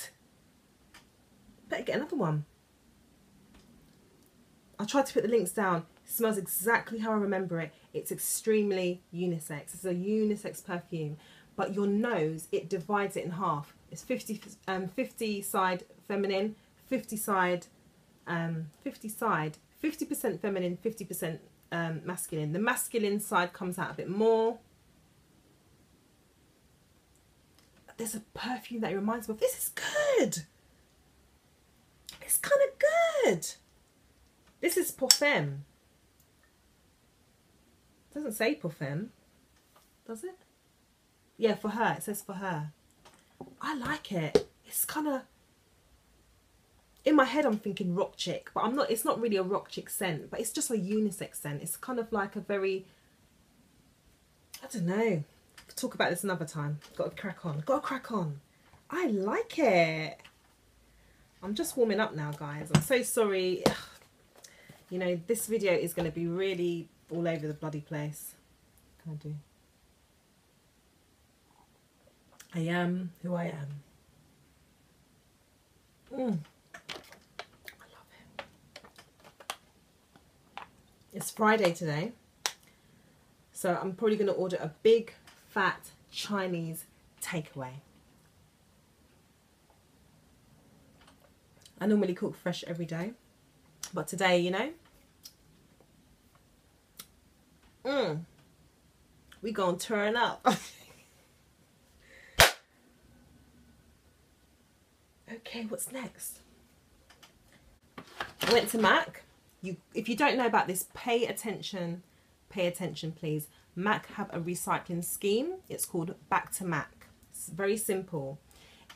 Speaker 1: Better get another one. I tried to put the links down. It smells exactly how I remember it. It's extremely unisex. It's a unisex perfume. But your nose, it divides it in half. It's 50, um, 50 side feminine, 50 side, um, 50 side, 50% feminine, 50% um, masculine. The masculine side comes out a bit more. There's a perfume that reminds me of. This is good. It's kind of good. This is Parfum. Doesn't say Parfum, does it? Yeah, for her. It says for her. I like it. It's kind of in my head I'm thinking rock chick, but I'm not. It's not really a rock chick scent, but it's just a unisex scent. It's kind of like a very. I don't know. We'll talk about this another time. Got to crack on. Got to crack on. I like it. I'm just warming up now, guys. I'm so sorry. You know, this video is going to be really all over the bloody place. Can I do? I am who I am. Mm. I love it. It's Friday today. So I'm probably going to order a big, fat Chinese takeaway. I normally cook fresh every day. But today, you know, mm, we gonna turn up. okay, what's next? I went to Mac. You, if you don't know about this, pay attention. Pay attention, please. Mac have a recycling scheme. It's called Back to Mac. It's very simple.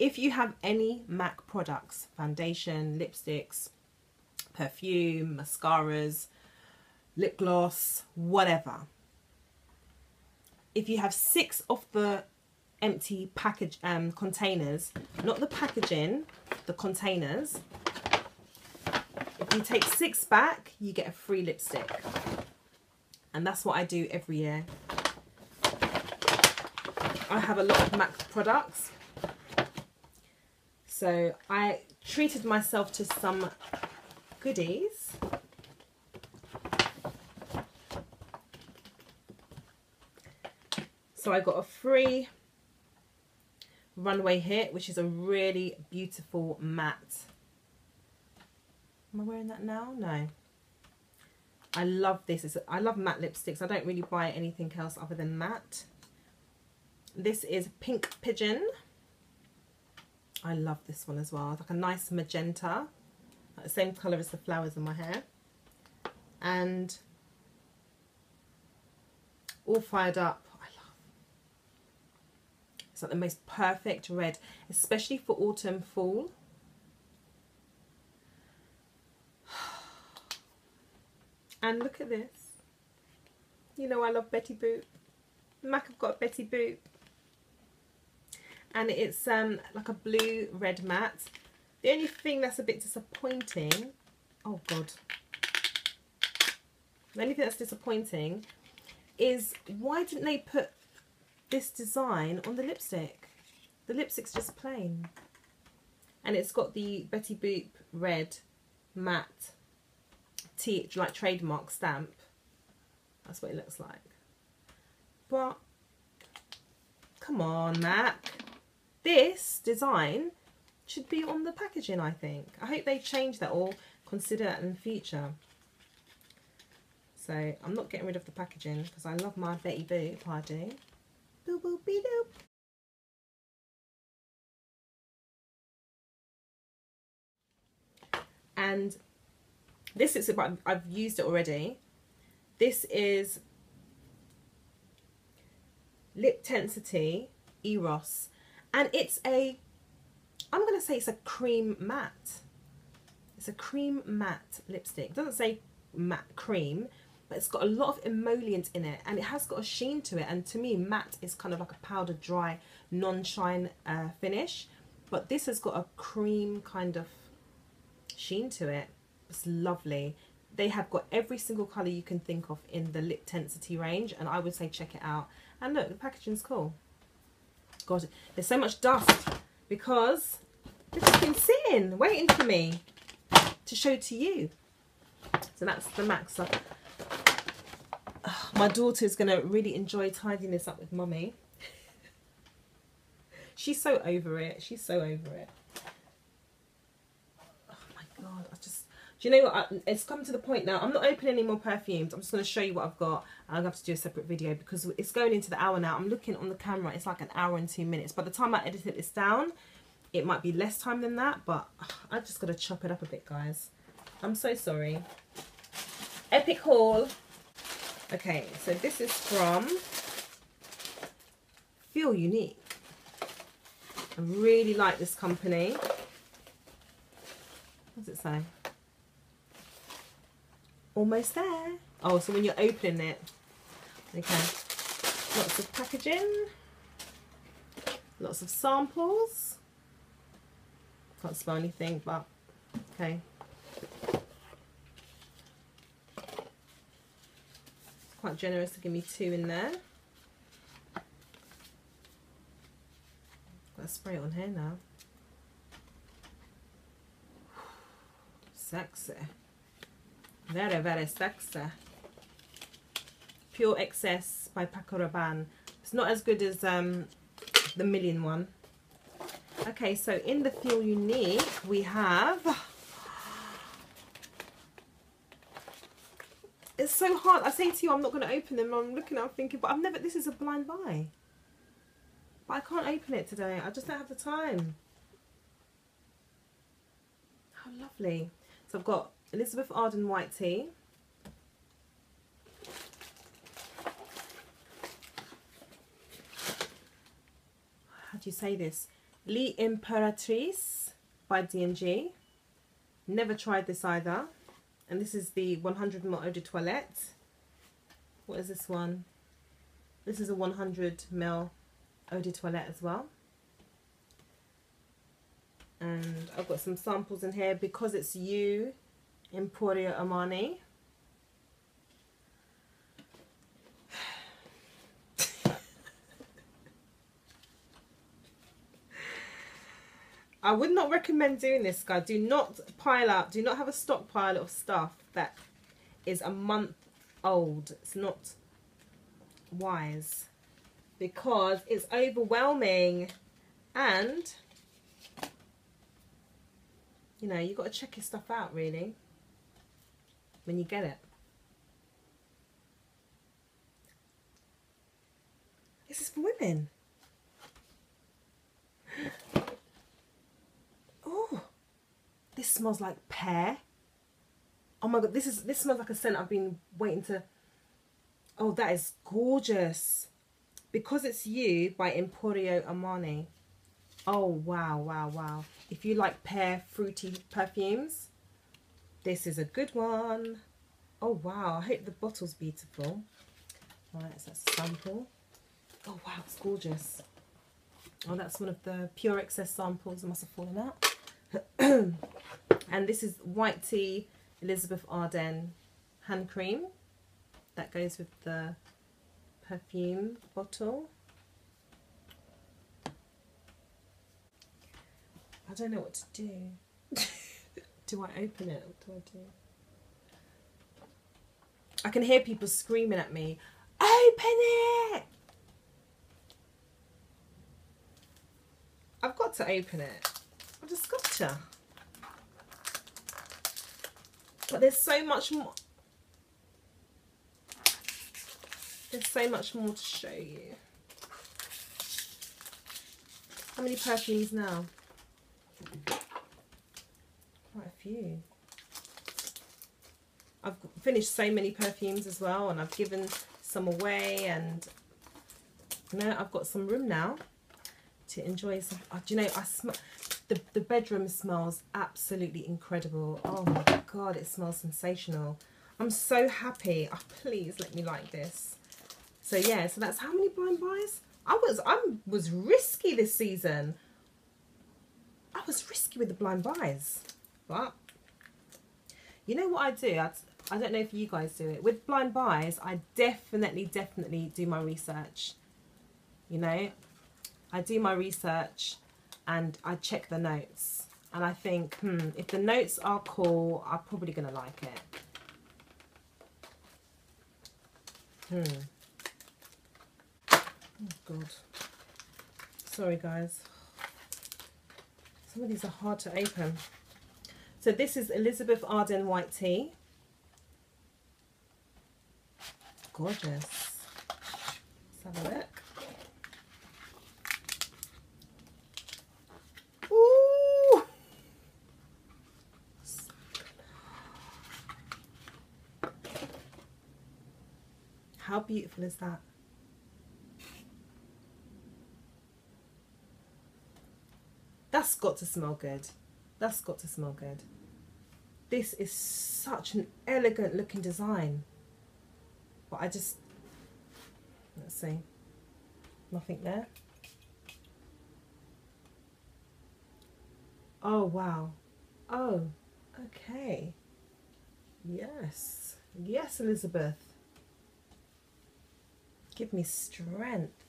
Speaker 1: If you have any MAC products, foundation, lipsticks, perfume, mascaras, lip gloss, whatever. If you have six of the empty package um, containers, not the packaging, the containers, if you take six back, you get a free lipstick. And that's what I do every year. I have a lot of MAC products so I treated myself to some goodies. So I got a free runway hit, which is a really beautiful matte. Am I wearing that now? No. I love this. It's, I love matte lipsticks. I don't really buy anything else other than matte. This is Pink Pigeon. I love this one as well. It's like a nice magenta, like the same colour as the flowers in my hair. And all fired up. I love. It's like the most perfect red, especially for autumn, fall. And look at this. You know I love Betty Boop. Mac have got Betty Boop and it's um like a blue red matte the only thing that's a bit disappointing oh god. The only thing that's disappointing is why didn't they put this design on the lipstick? The lipstick's just plain. And it's got the Betty Boop red matte T like trademark stamp. That's what it looks like. But come on Mac this design should be on the packaging, I think. I hope they change that or consider that in future. So I'm not getting rid of the packaging because I love my Betty Boop, I do. Boop boop be doop. And this is, about I've used it already. This is Lip Tensity Eros and it's a I'm going to say it's a cream matte. It's a cream matte lipstick. It doesn't say matte cream but it's got a lot of emollient in it and it has got a sheen to it. And to me matte is kind of like a powder dry non-shine uh, finish. But this has got a cream kind of sheen to it. It's lovely. They have got every single colour you can think of in the lip tensity range and I would say check it out. And look the packaging's cool God, there's so much dust because this has been sitting, waiting for me to show to you. So that's the max up. My daughter's going to really enjoy tidying this up with mummy. She's so over it. She's so over it. Oh my God, I just do you know what? It's come to the point now. I'm not opening any more perfumes. I'm just going to show you what I've got. I'm going to have to do a separate video because it's going into the hour now. I'm looking on the camera. It's like an hour and two minutes. By the time I edited this down, it might be less time than that. But I just got to chop it up a bit, guys. I'm so sorry. Epic haul. Okay, so this is from Feel Unique. I really like this company. What does it say? Almost there. Oh, so when you're opening it, okay, lots of packaging, lots of samples. Can't smell anything, but okay. quite generous to give me two in there. Got to spray it on here now. Sexy. Very, very sexy. Pure Excess by Paco Rabanne. It's not as good as um, the Million one. Okay, so in the Feel Unique, we have... It's so hard. I say to you, I'm not going to open them. I'm looking I'm thinking, but I've never... This is a blind buy. But I can't open it today. I just don't have the time. How lovely. So I've got Elizabeth Arden White Tea. How do you say this? L'Imperatrice by D&G. Never tried this either. And this is the 100 ml eau de toilette. What is this one? This is a 100 ml eau de toilette as well. And I've got some samples in here because it's you, Emporio Armani. I would not recommend doing this, guys. Do not pile up. Do not have a stockpile of stuff that is a month old. It's not wise because it's overwhelming and you know you've got to check your stuff out really when you get it. This is for women. Oh this smells like pear. Oh my god this is this smells like a scent I've been waiting to oh that is gorgeous. Because it's you by Emporio Armani. Oh wow wow wow. If you like pear fruity perfumes this is a good one. Oh wow I hope the bottle's beautiful right it's a sample oh wow it's gorgeous oh that's one of the pure excess samples that must have fallen out and this is white tea Elizabeth Arden hand cream that goes with the perfume bottle. I don't know what to do. do I open it? What do I do? I can hear people screaming at me, open it! I've got to open it. I've just got to. But there's so much more. There's so much more to show you. How many perfumes now? I've finished so many perfumes as well and I've given some away and now I've got some room now to enjoy some. Oh, do you know, I smell the, the bedroom smells absolutely incredible. Oh my god, it smells sensational. I'm so happy. Oh, please let me like this. So yeah, so that's how many blind buys? I was I was risky this season. I was risky with the blind buys. But you know what I do? I, I don't know if you guys do it. With blind buys, I definitely, definitely do my research. You know, I do my research and I check the notes. And I think, hmm, if the notes are cool, I'm probably going to like it. Hmm. Oh god. Sorry guys. Some of these are hard to open. So this is Elizabeth Arden White Tea. Gorgeous. Let's have a look. Ooh! How beautiful is that? That's got to smell good. That's got to smell good. This is such an elegant looking design. But I just, let's see, nothing there. Oh, wow. Oh, okay. Yes. Yes, Elizabeth. give me strength.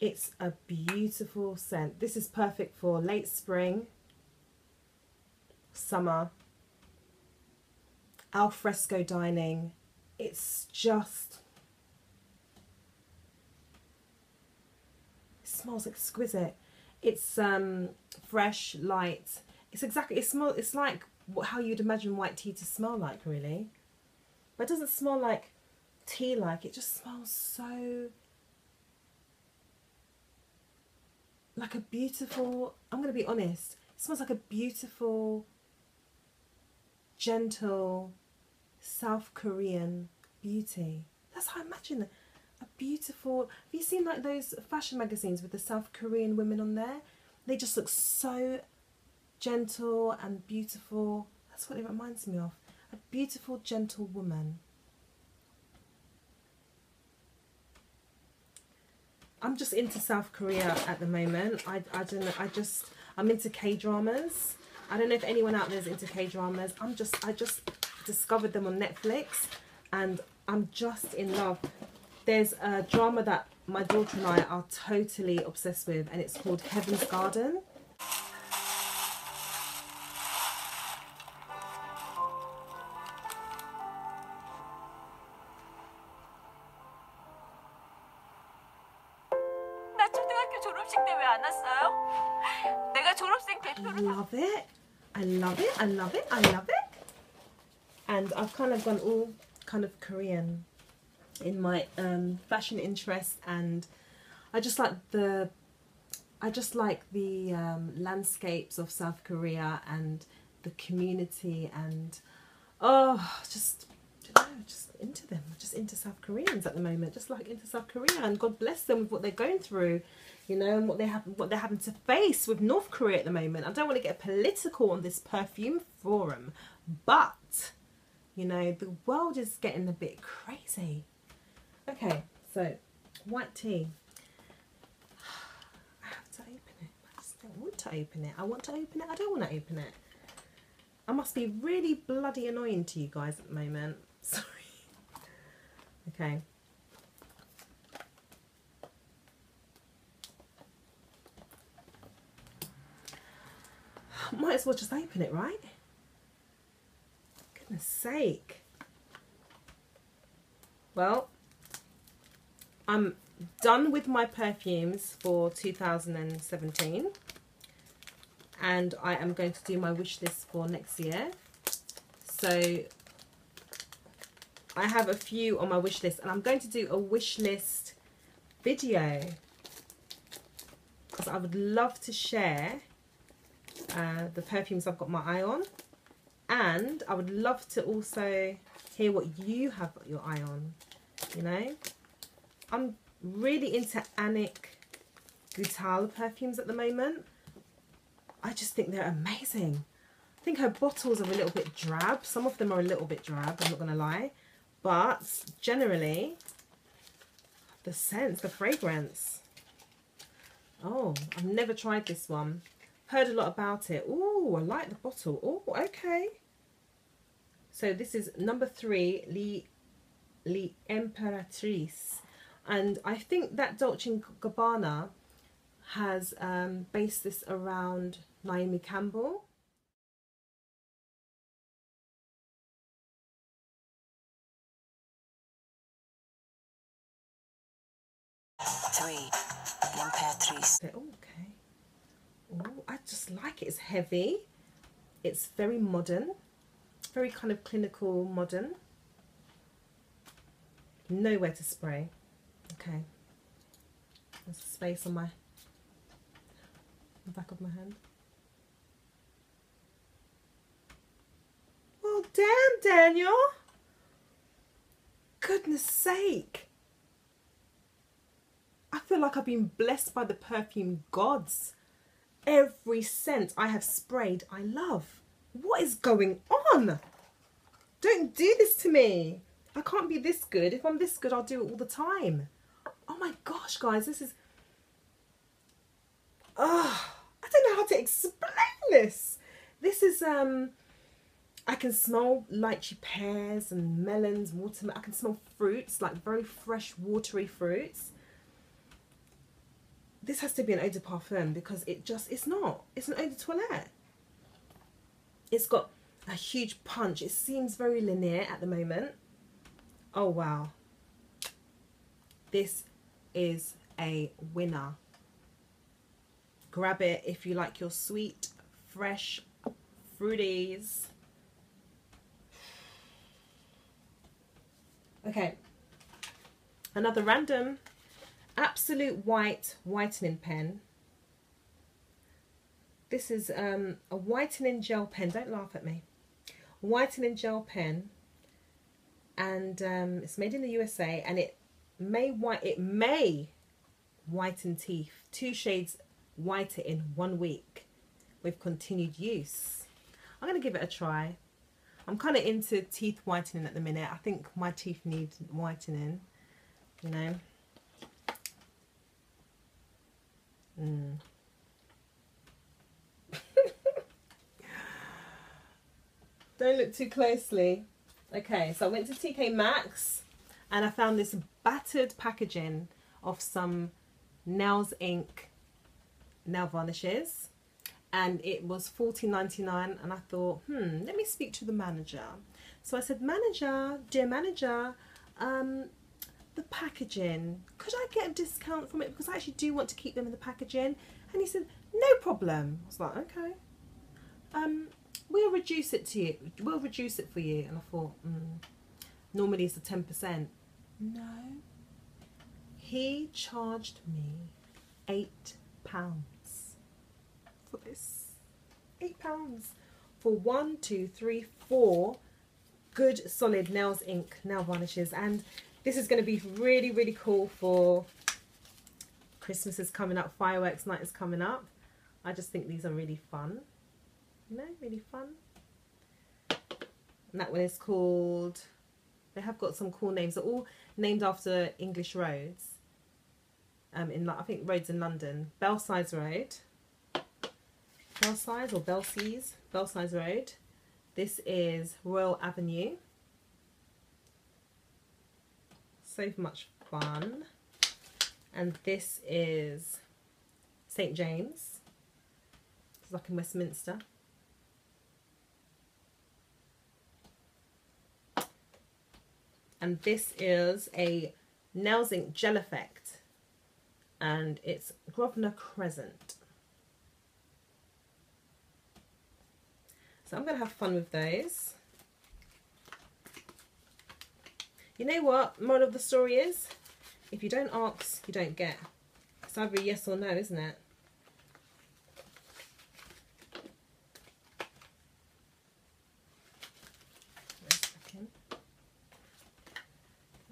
Speaker 1: It's a beautiful scent. This is perfect for late spring, summer, al fresco dining. It's just, it smells exquisite. It's um, fresh, light. It's exactly, it smell, it's like how you'd imagine white tea to smell like really. But it doesn't smell like tea like, it just smells so like a beautiful, I'm going to be honest, it smells like a beautiful, gentle, South Korean beauty. That's how I imagine it. A beautiful, have you seen like those fashion magazines with the South Korean women on there? They just look so gentle and beautiful. That's what it reminds me of. A beautiful, gentle woman. I'm just into South Korea at the moment. I, I don't know. I just I'm into K dramas. I don't know if anyone out there is into K dramas. I'm just I just discovered them on Netflix, and I'm just in love. There's a drama that my daughter and I are totally obsessed with, and it's called Heaven's Garden. Love it. I love it. And I've kind of gone all kind of Korean in my um, fashion interest and I just like the I just like the um, landscapes of South Korea and the community and oh just know, just into them just into South Koreans at the moment just like into South Korea and God bless them with what they're going through you know, and what they have what they're having to face with North Korea at the moment. I don't want to get political on this perfume forum, but you know, the world is getting a bit crazy. Okay, so white tea. I have to open it. I just don't want to open it. I want to open it. I don't want to open it. I must be really bloody annoying to you guys at the moment. Sorry. Okay. might as well just open it, right? Goodness sake. Well, I'm done with my perfumes for 2017 and I am going to do my wish list for next year. So I have a few on my wish list and I'm going to do a wish list video because I would love to share uh, the perfumes I've got my eye on. And I would love to also hear what you have your eye on, you know. I'm really into Annick Goutal perfumes at the moment. I just think they're amazing. I think her bottles are a little bit drab. Some of them are a little bit drab, I'm not going to lie. But generally, the scent, the fragrance. Oh, I've never tried this one. Heard a lot about it. Oh, I like the bottle. Oh, okay. So this is number three, Li, Li Imperatrice. And I think that Dolce & Gabbana has um, based this around Naomi Campbell. Three, Imperatrice. Okay. Oh, I just like it. It's heavy. It's very modern. Very kind of clinical modern. Nowhere to spray. Okay. There's space on my the back of my hand. Well, damn, Daniel. Goodness sake. I feel like I've been blessed by the perfume gods every scent I have sprayed I love. What is going on? Don't do this to me. I can't be this good. If I'm this good, I'll do it all the time. Oh my gosh, guys, this is... Oh, I don't know how to explain this. This is um, I can smell lychee pears and melons, watermelon. I can smell fruits, like very fresh, watery fruits. This has to be an eau de parfum because it just, it's not. It's an eau de toilette. It's got a huge punch. It seems very linear at the moment. Oh, wow. This is a winner. Grab it if you like your sweet, fresh fruities. Okay, another random Absolute White whitening pen. This is um, a whitening gel pen. Don't laugh at me. Whitening gel pen, and um, it's made in the USA, and it may white. It may whiten teeth two shades whiter in one week with continued use. I'm going to give it a try. I'm kind of into teeth whitening at the minute. I think my teeth need whitening, you know. Mm. Don't look too closely. Okay, so I went to TK Maxx and I found this battered packaging of some Nails Inc nail varnishes and it was fourteen ninety nine. and I thought hmm let me speak to the manager so I said manager dear manager um, the packaging. Could I get a discount from it? Because I actually do want to keep them in the packaging. And he said no problem. I was like okay. Um, we'll reduce it to you we'll reduce it for you. And I thought mm, normally it's a 10% no. He charged me eight pounds for this. Eight pounds for one, two, three, four good solid Nails Inc nail varnishes. And this is going to be really, really cool for Christmas is coming up, fireworks night is coming up. I just think these are really fun. You know, really fun. And that one is called, they have got some cool names. They're all named after English roads. Um, in I think roads in London. Belsize Road. Belsize or Belsize, Belsize Road. This is Royal Avenue. So much fun. And this is St. James. It's like in Westminster. And this is a Nails Inc Gel Effect. And it's Grosvenor Crescent. So I'm going to have fun with those. You know what moral of the story is? If you don't ask, you don't get. It's either yes or no, isn't it?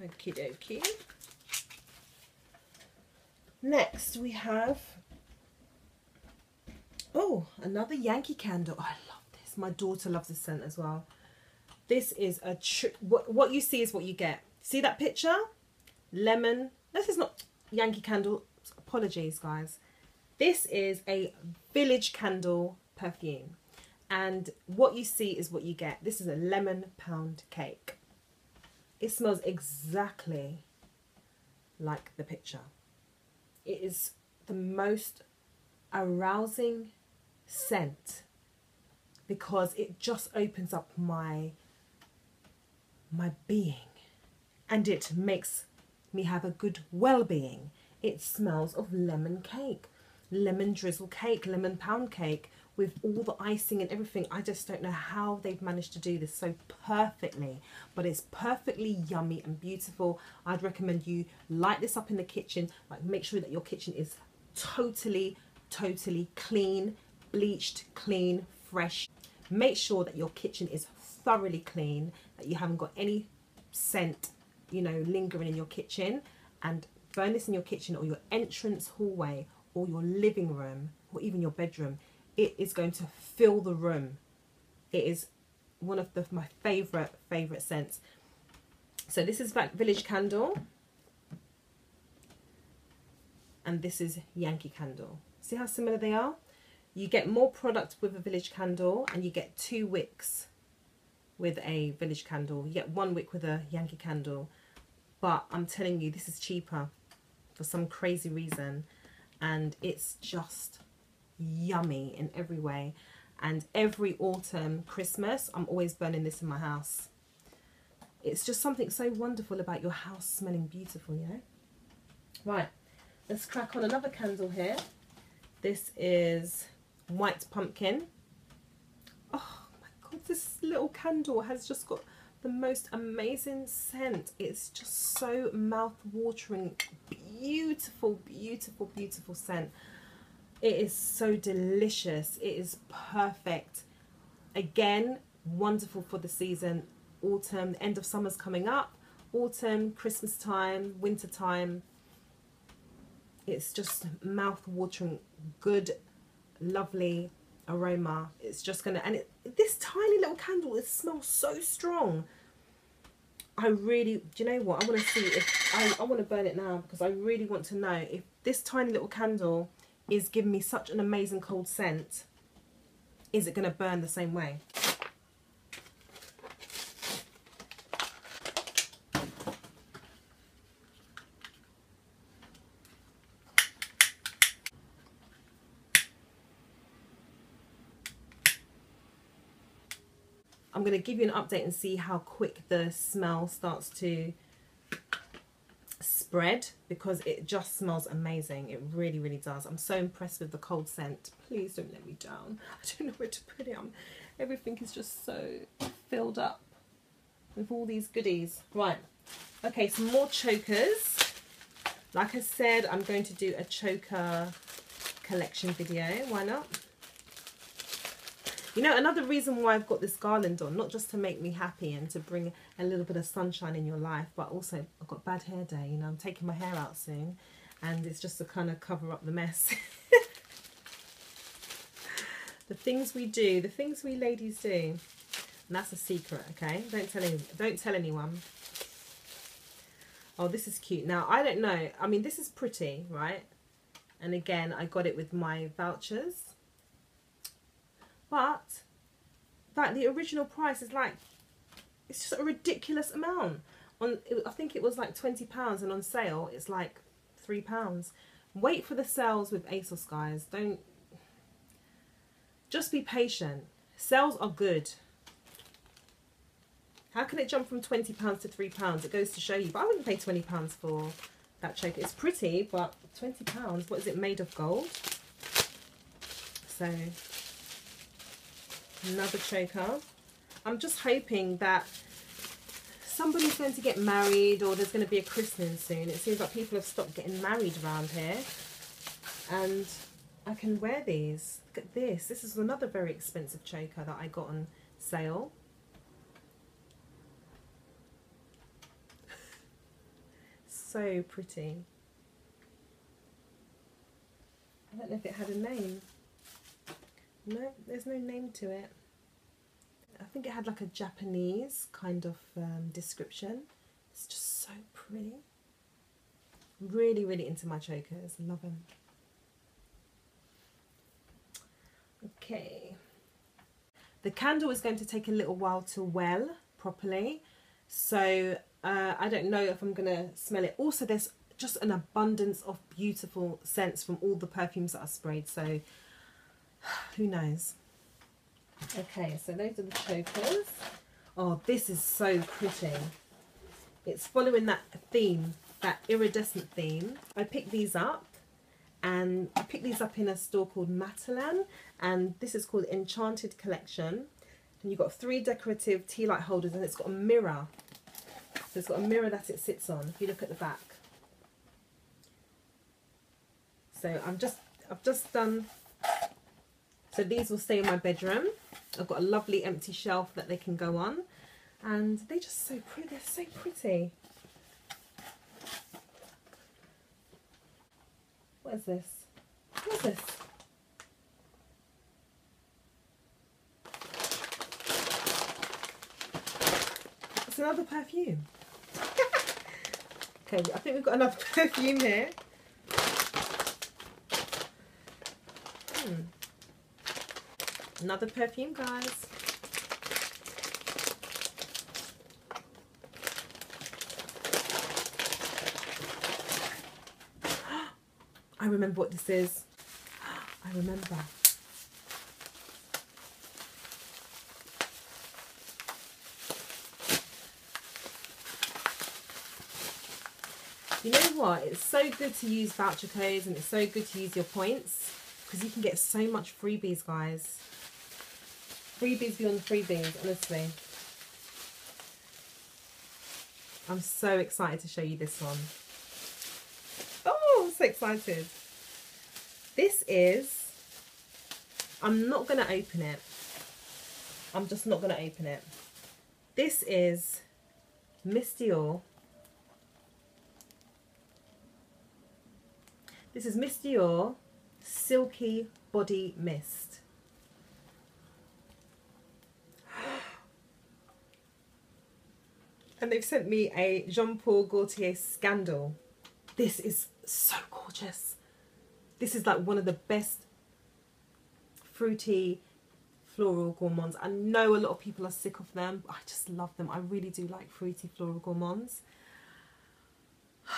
Speaker 1: Okie dokie. Next we have, oh, another Yankee candle. Oh, I love this. my daughter loves this scent as well. This is a what, what you see is what you get. See that picture? Lemon. This is not Yankee Candle. Apologies, guys. This is a Village Candle perfume. And what you see is what you get. This is a lemon pound cake. It smells exactly like the picture. It is the most arousing scent because it just opens up my my being. And it makes me have a good well-being. It smells of lemon cake lemon drizzle cake lemon pound cake with all the icing and everything. I just don't know how they've managed to do this so perfectly but it's perfectly yummy and beautiful. I'd recommend you light this up in the kitchen. Like make sure that your kitchen is totally totally clean bleached clean fresh. Make sure that your kitchen is thoroughly clean, that you haven't got any scent, you know, lingering in your kitchen. And burn this in your kitchen or your entrance hallway or your living room or even your bedroom. It is going to fill the room. It is one of the, my favourite, favourite scents. So this is Village Candle. And this is Yankee Candle. See how similar they are? You get more product with a village candle and you get two wicks with a village candle. You get one wick with a Yankee candle. But I'm telling you, this is cheaper for some crazy reason. And it's just yummy in every way. And every autumn, Christmas, I'm always burning this in my house. It's just something so wonderful about your house smelling beautiful, you know? Right, let's crack on another candle here. This is white pumpkin. This little candle has just got the most amazing scent. It's just so mouth-watering, beautiful, beautiful, beautiful scent. It is so delicious. It is perfect. Again, wonderful for the season. Autumn, end of summer's coming up. Autumn, Christmas time, winter time. It's just mouth-watering, good, lovely aroma. It's just gonna, and it, this tiny little candle, it smells so strong. I really, do you know what? I want to see if, I, I want to burn it now because I really want to know if this tiny little candle is giving me such an amazing cold scent, is it going to burn the same way? Going to give you an update and see how quick the smell starts to spread because it just smells amazing. It really, really does. I'm so impressed with the cold scent. Please don't let me down. I don't know where to put it. I'm, everything is just so filled up with all these goodies. Right. Okay, some more chokers. Like I said, I'm going to do a choker collection video. Why not? You know, another reason why I've got this garland on, not just to make me happy and to bring a little bit of sunshine in your life, but also I've got bad hair day, you know, I'm taking my hair out soon and it's just to kind of cover up the mess. the things we do, the things we ladies do, and that's a secret, okay? Don't tell any, don't tell anyone. Oh, this is cute. Now, I don't know. I mean, this is pretty, right? And again, I got it with my vouchers but like the original price is like it's just a ridiculous amount. On i think it was like 20 pounds and on sale it's like three pounds. Wait for the sales with asos guys. Don't just be patient. Sales are good. How can it jump from 20 pounds to three pounds? It goes to show you but i wouldn't pay 20 pounds for that choker it's pretty but 20 pounds what is it made of gold? So another choker. I'm just hoping that somebody's going to get married or there's going to be a christening soon. It seems like people have stopped getting married around here. And I can wear these. Look at this. This is another very expensive choker that I got on sale. so pretty. I don't know if it had a name. No, there's no name to it. I think it had like a Japanese kind of um, description. It's just so pretty. Really, really into my chokers. Love them. Okay. The candle is going to take a little while to well properly. So uh, I don't know if I'm going to smell it. Also, there's just an abundance of beautiful scents from all the perfumes that I sprayed. So who knows? Okay, so those are the chokers. Oh, this is so pretty. It's following that theme, that iridescent theme. I picked these up and I picked these up in a store called Matalan and this is called Enchanted Collection. And you've got three decorative tea light holders and it's got a mirror. So it's got a mirror that it sits on if you look at the back. So I'm just I've just done so these will stay in my bedroom. I've got a lovely empty shelf that they can go on. And they're just so pretty. They're so pretty. What is this? What is this? It's another perfume. okay, I think we've got another perfume here. Hmm. Another perfume, guys. I remember what this is. I remember. You know what? It's so good to use voucher codes and it's so good to use your points because you can get so much freebies, guys. Freebies beyond freebies, honestly. I'm so excited to show you this one. Oh, I'm so excited. This is, I'm not going to open it. I'm just not going to open it. This is Miss Dior. This is Miss Dior Silky Body Mist. And they've sent me a Jean Paul Gaultier Scandal. This is so gorgeous. This is like one of the best fruity floral gourmands. I know a lot of people are sick of them. I just love them. I really do like fruity floral gourmands.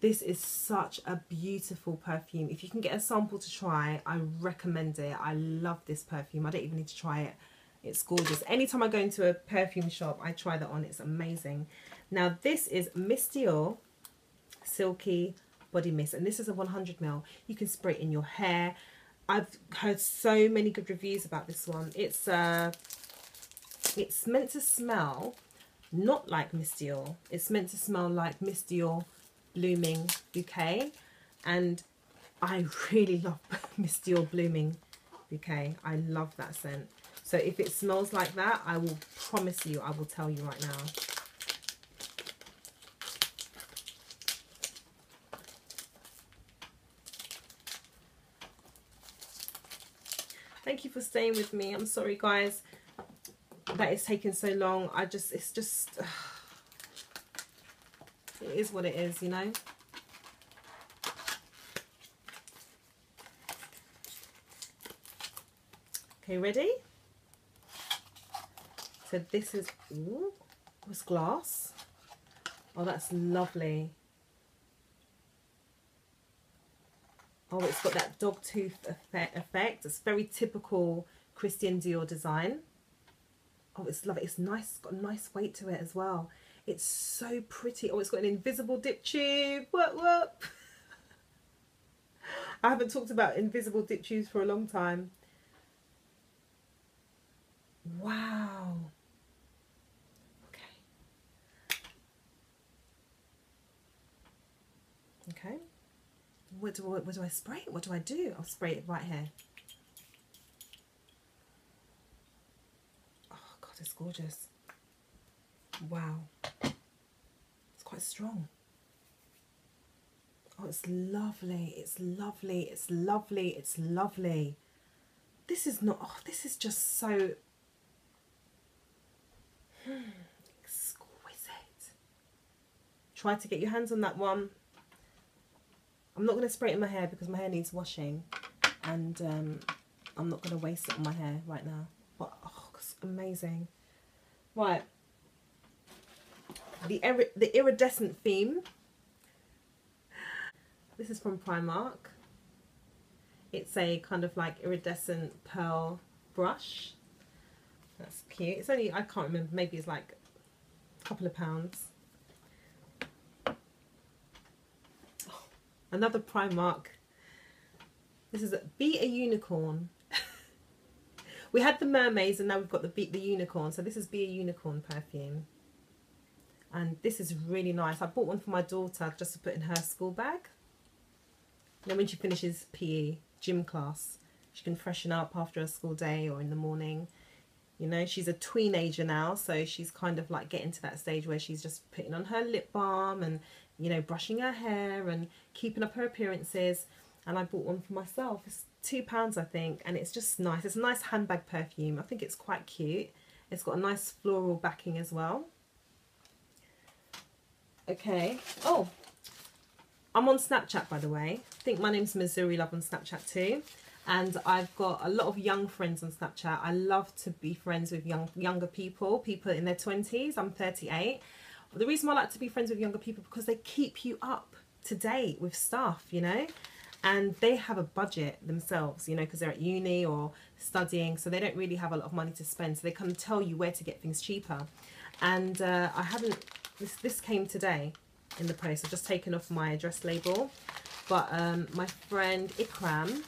Speaker 1: This is such a beautiful perfume. If you can get a sample to try, I recommend it. I love this perfume. I don't even need to try it it's gorgeous. Anytime I go into a perfume shop, I try that on. It's amazing. Now, this is Miss Dior Silky Body Mist. And this is a 100ml. You can spray it in your hair. I've heard so many good reviews about this one. It's uh, it's meant to smell not like Miss Dior. It's meant to smell like Miss Dior Blooming Bouquet. And I really love Miss Dior Blooming Bouquet. I love that scent. So if it smells like that, I will promise you, I will tell you right now. Thank you for staying with me. I'm sorry, guys, that it's taking so long. I just, it's just, uh, it is what it is, you know? Okay, ready? So this is, ooh, was glass. Oh, that's lovely. Oh, it's got that dog tooth effect. It's very typical Christian Dior design. Oh, it's lovely. It's nice. It's got a nice weight to it as well. It's so pretty. Oh, it's got an invisible dip tube. What, what? I haven't talked about invisible dip tubes for a long time. Wow. Okay. What do, I, what do I spray? What do I do? I'll spray it right here. Oh, God, it's gorgeous. Wow. It's quite strong. Oh, it's lovely. It's lovely. It's lovely. It's lovely. This is not, oh, this is just so exquisite. Try to get your hands on that one. I'm not going to spray it in my hair because my hair needs washing and um, I'm not going to waste it on my hair right now. But, oh, it's amazing. Right. The, the iridescent theme. This is from Primark. It's a kind of like iridescent pearl brush. That's cute. It's only, I can't remember, maybe it's like a couple of pounds. Another Primark. This is a, Be a Unicorn. we had the mermaids and now we've got the Be the Unicorn. So this is Be a Unicorn perfume. And this is really nice. I bought one for my daughter just to put in her school bag. Then when she finishes PE, gym class, she can freshen up after a school day or in the morning. You know, she's a teenager now, so she's kind of like getting to that stage where she's just putting on her lip balm and you know, brushing her hair and keeping up her appearances. And I bought one for myself. It's two pounds, I think, and it's just nice. It's a nice handbag perfume. I think it's quite cute. It's got a nice floral backing as well. Okay. Oh, I'm on Snapchat, by the way. I think my name's Mzuri Love on Snapchat too. And I've got a lot of young friends on Snapchat. I love to be friends with young younger people, people in their 20s. I'm 38 the reason why I like to be friends with younger people because they keep you up to date with stuff, you know. and they have a budget themselves, you know, because they're at uni or studying, so they don't really have a lot of money to spend. So they can tell you where to get things cheaper. And uh, I haven't. This this came today in the post. I've just taken off my address label, but um, my friend Ikram,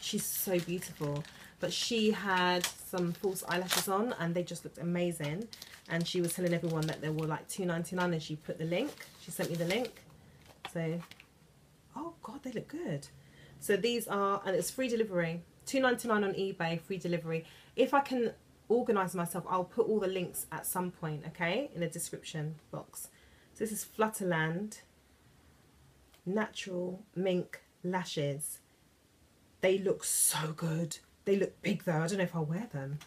Speaker 1: she's so beautiful. But she had some false eyelashes on, and they just looked amazing. And she was telling everyone that they were like two ninety nine, and she put the link. She sent me the link. So oh god they look good so these are and it's free delivery 2.99 on ebay free delivery if i can organize myself i'll put all the links at some point okay in the description box so this is flutterland natural mink lashes they look so good they look big though i don't know if i'll wear them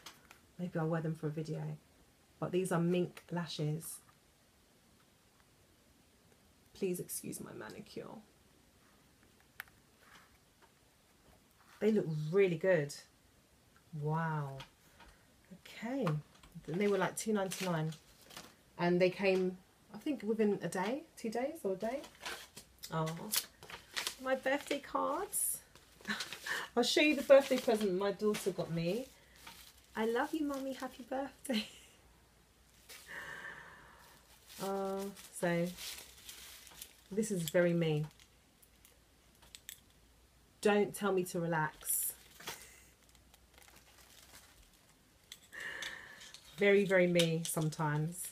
Speaker 1: maybe i'll wear them for a video but these are mink lashes please excuse my manicure They look really good. Wow. Okay. And they were like two ninety nine, and they came, I think, within a day, two days or a day. Oh, my birthday cards. I'll show you the birthday present my daughter got me. I love you, mummy. Happy birthday. uh, so this is very me don't tell me to relax. Very, very me sometimes.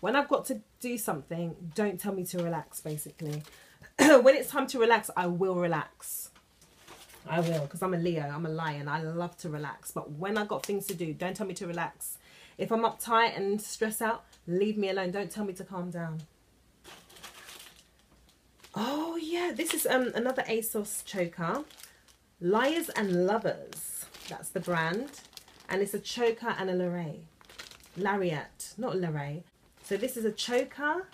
Speaker 1: When I've got to do something, don't tell me to relax, basically. When it's time to relax, I will relax. I will, because I'm a Leo, I'm a lion. I love to relax. But when I've got things to do, don't tell me to relax. If I'm uptight and stressed out, leave me alone. Don't tell me to calm down. Oh yeah, this is um another ASOS choker. Liars and Lovers. That's the brand. And it's a choker and a lariat. Lariat, not lariat. So this is a choker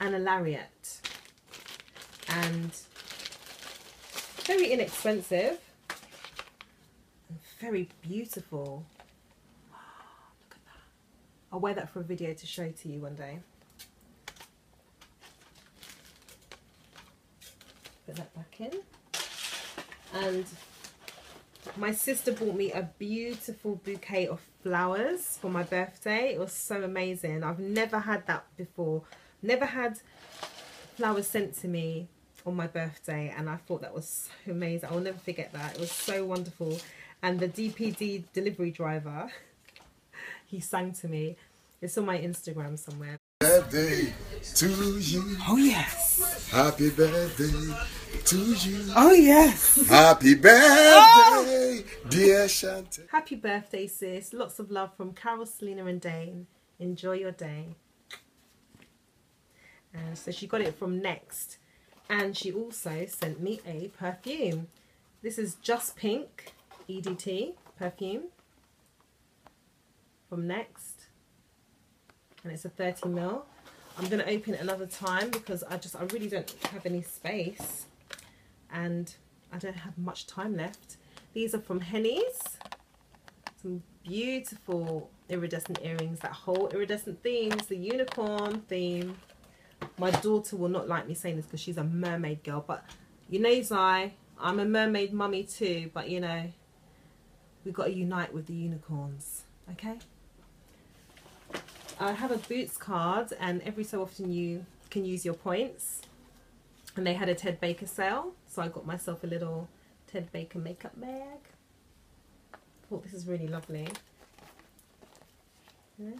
Speaker 1: and a lariat. And very inexpensive. And very beautiful. look at that. I'll wear that for a video to show to you one day. put that back in. And my sister bought me a beautiful bouquet of flowers for my birthday. It was so amazing. I've never had that before. Never had flowers sent to me on my birthday and I thought that was so amazing. I'll never forget that. It was so wonderful. And the DPD delivery driver, he sang to me. It's on my Instagram somewhere
Speaker 2: birthday to you.
Speaker 1: Oh, yes.
Speaker 2: Happy birthday to you.
Speaker 1: Oh, yes.
Speaker 2: Happy birthday, oh. dear Shante.
Speaker 1: Happy birthday, sis. Lots of love from Carol, Selena, and Dane. Enjoy your day. And so she got it from Next. And she also sent me a perfume. This is Just Pink EDT perfume from Next and it's a 30 mil. I'm going to open it another time because I just I really don't have any space and I don't have much time left. These are from Henny's. Some beautiful iridescent earrings. That whole iridescent theme the unicorn theme. My daughter will not like me saying this because she's a mermaid girl, but you know, Zai, I'm a mermaid mummy too, but you know, we've got to unite with the unicorns, okay? I have a Boots card and every so often you can use your points. And they had a Ted Baker sale, so I got myself a little Ted Baker makeup bag. Thought this is really lovely. Yeah.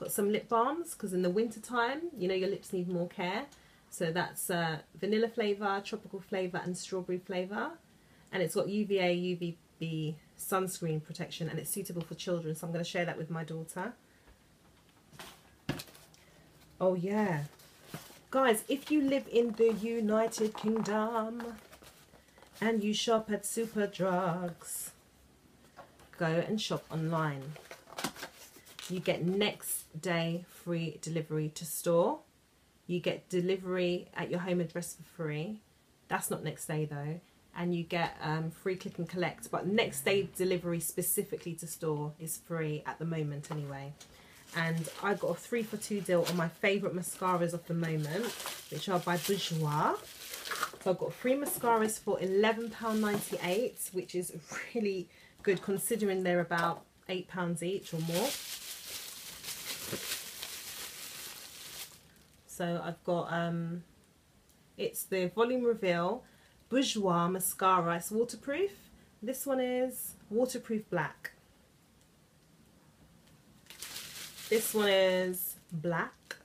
Speaker 1: Got some lip balms because in the winter time, you know your lips need more care. So that's uh, vanilla flavour, tropical flavour and strawberry flavour. And it's got UVA, UVB sunscreen protection and it's suitable for children. So I'm going to share that with my daughter. Oh yeah. Guys, if you live in the United Kingdom and you shop at Superdrugs, go and shop online. You get next day free delivery to store. You get delivery at your home address for free. That's not next day though. And you get um, free click and collect. But next day delivery specifically to store is free at the moment anyway and I got a three for two deal on my favourite mascaras of the moment, which are by Bourjois. So I've got three mascaras for £11.98, which is really good considering they're about £8 each or more. So I've got, um, it's the Volume Reveal Bourjois Mascara. It's waterproof. This one is waterproof black. This one is black.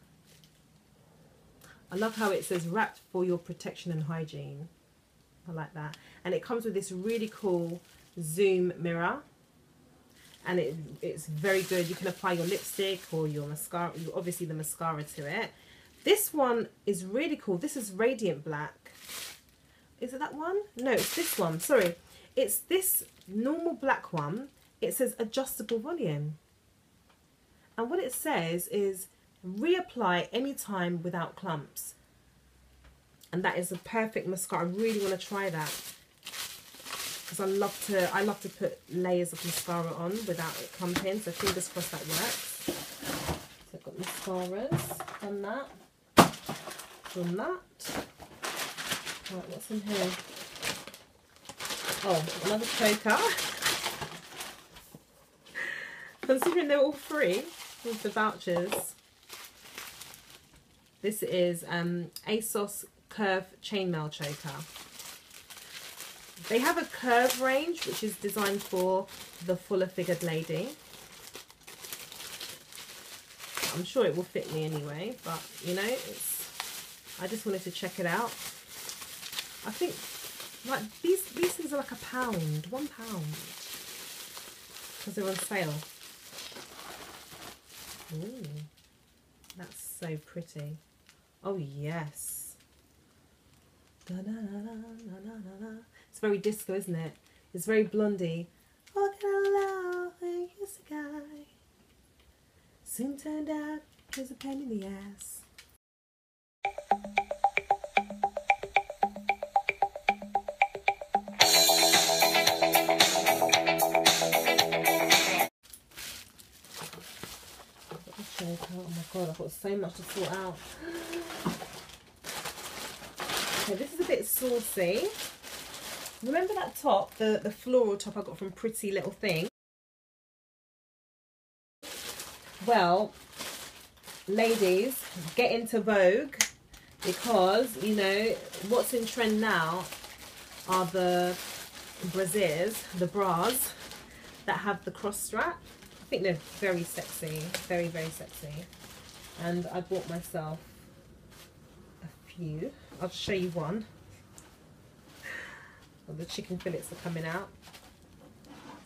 Speaker 1: I love how it says wrapped for your protection and hygiene. I like that. And it comes with this really cool zoom mirror. And it, it's very good. You can apply your lipstick or your mascara, obviously the mascara to it. This one is really cool. This is radiant black. Is it that one? No, it's this one. Sorry. It's this normal black one. It says adjustable volume. And what it says is reapply anytime without clumps. And that is a perfect mascara. I really want to try that. Because I love to I love to put layers of mascara on without it clumping. So fingers crossed that works. So I've got mascaras, done that, done that. Right, what's in here? Oh, another choker. Considering they're all free, with the vouchers. This is um, ASOS Curve Chainmail Choker. They have a curve range which is designed for the fuller figured lady. I'm sure it will fit me anyway, but you know, it's I just wanted to check it out. I think like these these things are like a pound, one pound. Because they're on sale. Ooh, that's so pretty. Oh, yes. Da, da, da, it's very disco, isn't it? It's very blondie. A guy? Soon turned out a pain in the ass. Oh my god, I've got so much to sort out. Okay, this is a bit saucy. Remember that top, the, the floral top I got from Pretty Little Thing? Well, ladies, get into Vogue because, you know, what's in trend now are the brasiers, the bras that have the cross strap. I think they're very sexy, very, very sexy. And I bought myself a few. I'll show you one. The chicken fillets are coming out.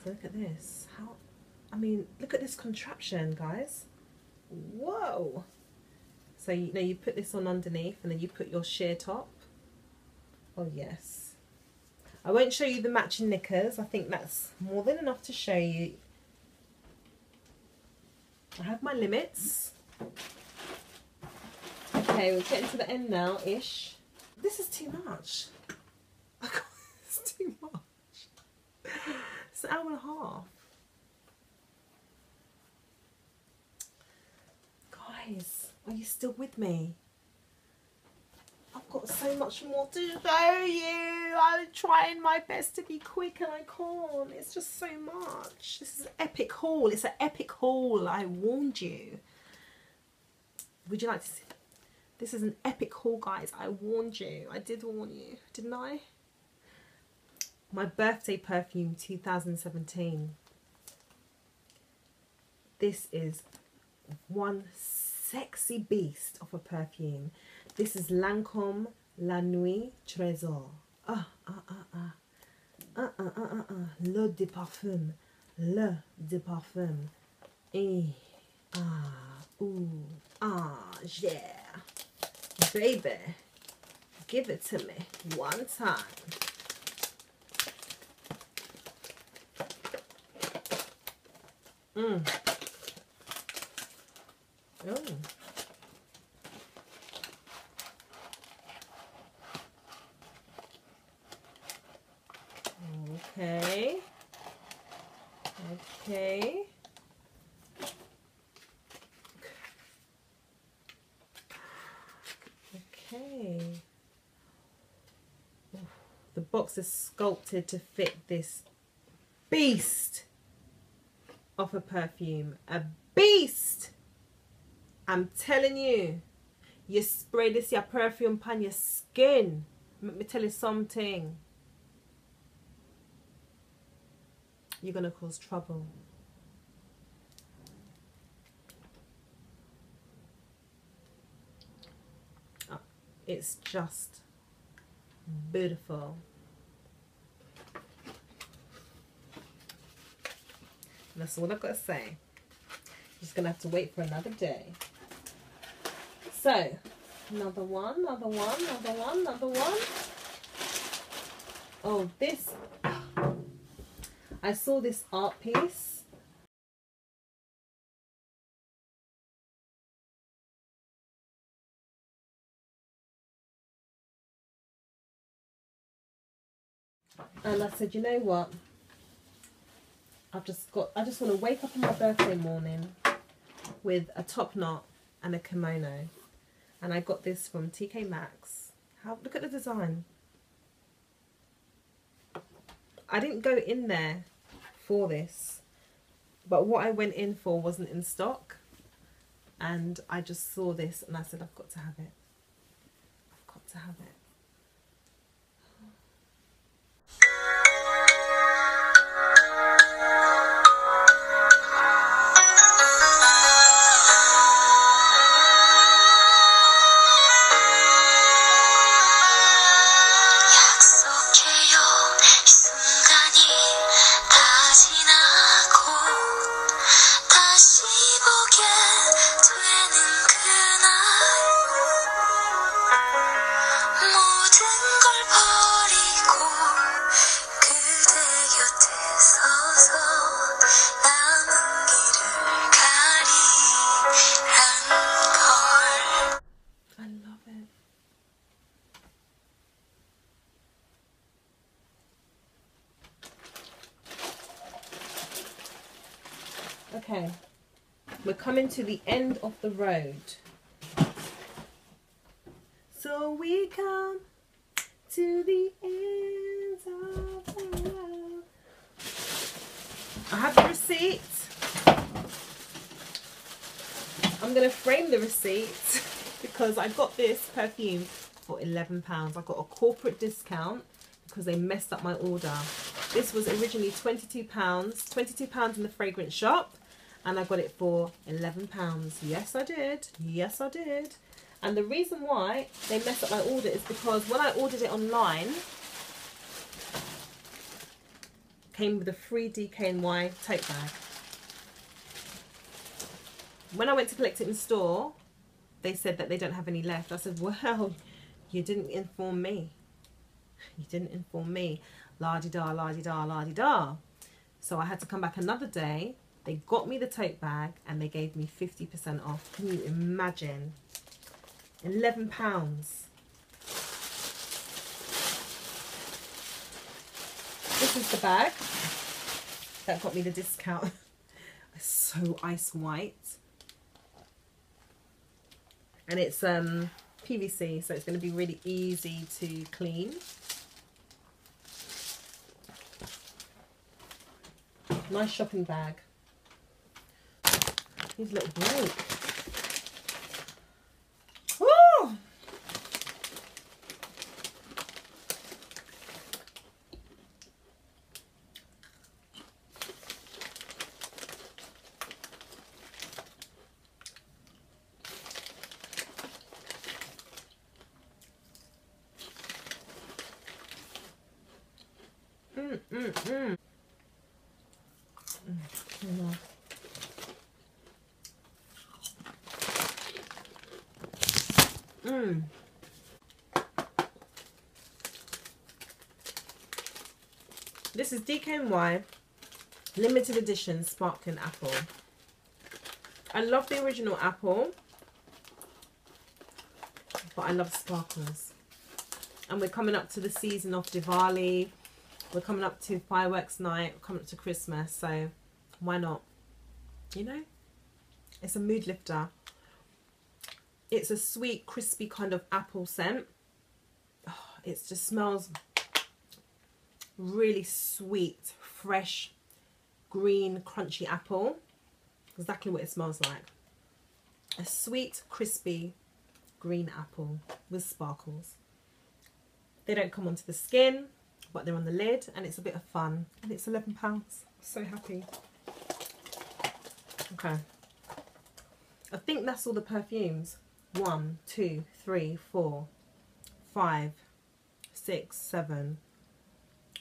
Speaker 1: So look at this. How, I mean, look at this contraption, guys. Whoa. So you know you put this on underneath and then you put your sheer top. Oh yes. I won't show you the matching knickers. I think that's more than enough to show you I have my limits. Okay, we're getting to the end now, ish. This is too much. Too much. It's an hour and a half. Guys, are you still with me? I've got so much more to show you. I'm trying my best to be quick and I can't. It's just so much. This is an epic haul. It's an epic haul. I warned you. Would you like to see? This is an epic haul, guys. I warned you. I did warn you, didn't I? My birthday perfume 2017. This is one sexy beast of a perfume. This is Lancome La Nuit Trésor. Ah, ah, ah, ah. Ah, ah, ah, ah, ah. Le de parfum. Le de parfum. Et, ah, ooh, ah, yeah. Baby, give it to me one time. Mm. Ooh. Okay. Okay. Okay. The box is sculpted to fit this beast of a perfume. A beast! I'm telling you, you spray this your perfume on your skin. Let me tell you something. You're gonna cause trouble. Oh, it's just beautiful. That's all I've got to say. Just gonna have to wait for another day. So, another one, another one, another one, another one. Oh, this. I saw this art piece. And I said, you know what? I've just got, I just want to wake up on my birthday morning with a top knot and a kimono. And I got this from TK Maxx. How, look at the design. I didn't go in there for this, but what I went in for wasn't in stock. And I just saw this and I said, I've got to have it. I've got to have it. To the end of the road. So we come to the end of the road. I have the receipt. I'm gonna frame the receipt because I got this perfume for eleven pounds. I got a corporate discount because they messed up my order. This was originally twenty two pounds, twenty two pounds in the fragrance shop, and I got it for eleven pounds. Yes, I did. Yes, I did. And the reason why they messed up my order is because when I ordered it online, came with a free DKNY tote bag when I went to collect it in store, they said that they don't have any left. I said, well, you didn't inform me. You didn't inform me. La di da, la di da, la di da. So I had to come back another day. They got me the tote bag and they gave me 50% off. Can you imagine? 11 pounds. This is the bag that got me the discount. It's so ice white and it's um PVC so it's going to be really easy to clean nice shopping bag a little break Woo! Mm, mm, mm. Mm, Mm. This is DKNY limited edition sparkling apple. I love the original apple, but I love sparkles. And we're coming up to the season of Diwali. We're coming up to fireworks night. We're coming up to Christmas, so why not? You know, it's a mood lifter. It's a sweet, crispy kind of apple scent. Oh, it just smells really sweet, fresh, green, crunchy apple. Exactly what it smells like. A sweet, crispy green apple with sparkles. They don't come onto the skin, but they're on the lid and it's a bit of fun. And it's £11. So happy. Okay. I think that's all the perfumes. One, two, three, four, five, six, seven,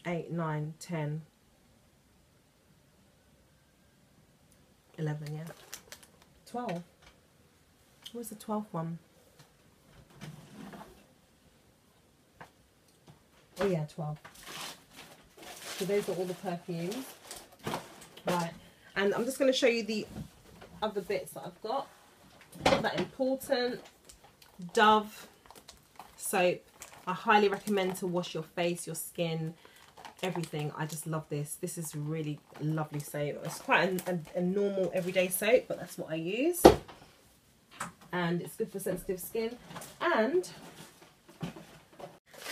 Speaker 1: eight, nine, ten, eleven, yeah. Twelve. Where's the twelfth one? Oh yeah, twelve. So those are all the perfumes. Right. And I'm just going to show you the other bits that I've got. That important. Dove soap. I highly recommend to wash your face, your skin, everything. I just love this. This is really lovely soap. It's quite a, a, a normal everyday soap, but that's what I use. And it's good for sensitive skin. And,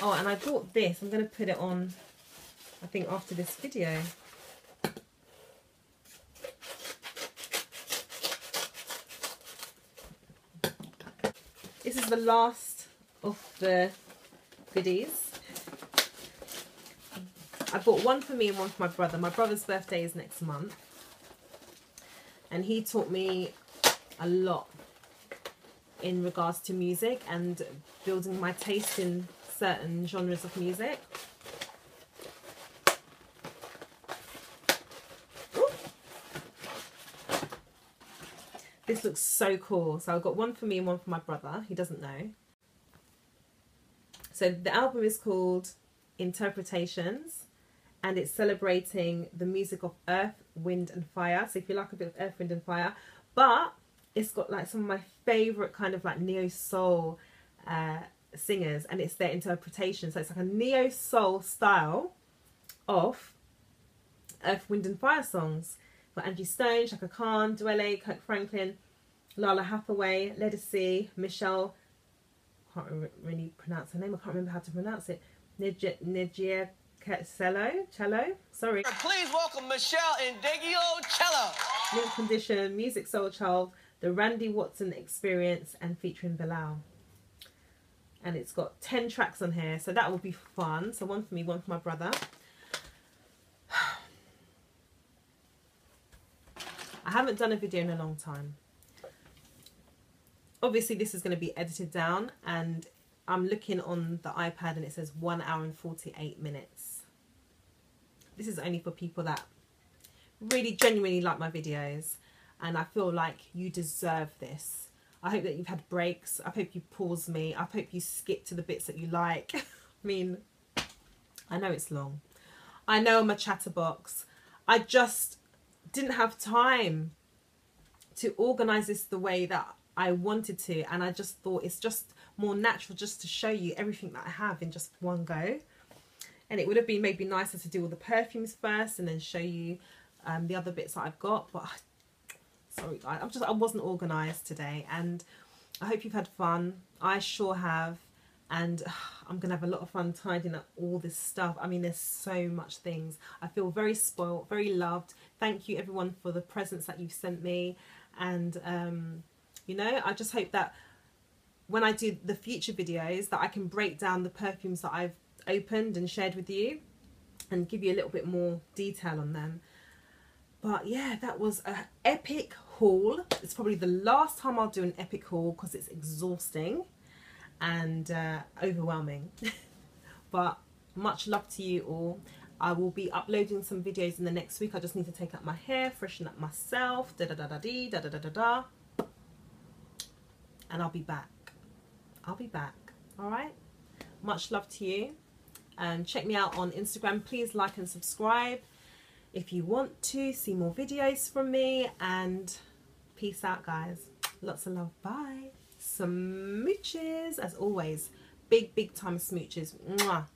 Speaker 1: oh, and I bought this. I'm going to put it on, I think, after this video. This is the last of the goodies. I bought one for me and one for my brother. My brother's birthday is next month. And he taught me a lot in regards to music and building my taste in certain genres of music. This looks so cool. So I've got one for me and one for my brother. He doesn't know. So the album is called Interpretations and it's celebrating the music of earth, wind and fire. So if you like a bit of earth, wind and fire, but it's got like some of my favorite kind of like neo soul uh, singers and it's their interpretation. So it's like a neo soul style of earth, wind and fire songs. Got Angie Stone, Chaka Khan, Dwele, Kirk Franklin, Lala Hathaway, Ledisi, Michelle, I can't really pronounce her name, I can't remember how to pronounce it, Nejia Cello, cello, sorry.
Speaker 3: Please welcome Michelle Indigio Cello.
Speaker 1: Mint Condition, Music Soul Child, The Randy Watson Experience, and featuring Bilal. And it's got 10 tracks on here, so that will be fun. So one for me, one for my brother. I haven't done a video in a long time. Obviously, this is going to be edited down, and I'm looking on the iPad and it says 1 hour and 48 minutes this is only for people that really genuinely like my videos and I feel like you deserve this. I hope that you've had breaks. I hope you pause me. I hope you skip to the bits that you like. I mean, I know it's long. I know I'm a chatterbox. I just didn't have time to organize this the way that I wanted to and I just thought it's just more natural just to show you everything that I have in just one go and it would have been maybe nicer to do all the perfumes first and then show you um, the other bits that I've got but sorry guys I'm just I wasn't organized today and I hope you've had fun. I sure have and uh, I'm gonna have a lot of fun tidying up all this stuff. I mean there's so much things. I feel very spoiled very loved. Thank you everyone for the presents that you've sent me. And um, you know I just hope that when I do the future videos that I can break down the perfumes that I've opened and shared with you and give you a little bit more detail on them. But yeah, that was an epic haul. It's probably the last time I'll do an epic haul because it's exhausting and uh, overwhelming. but much love to you all. I will be uploading some videos in the next week. I just need to take out my hair, freshen up myself, da da da da dee, da da da da da. And I'll be back. I'll be back. All right. Much love to you. Um, check me out on Instagram. Please like and subscribe if you want to see more videos from me. And peace out, guys. Lots of love. Bye. Smooches, as always. Big, big time smooches. Mwah.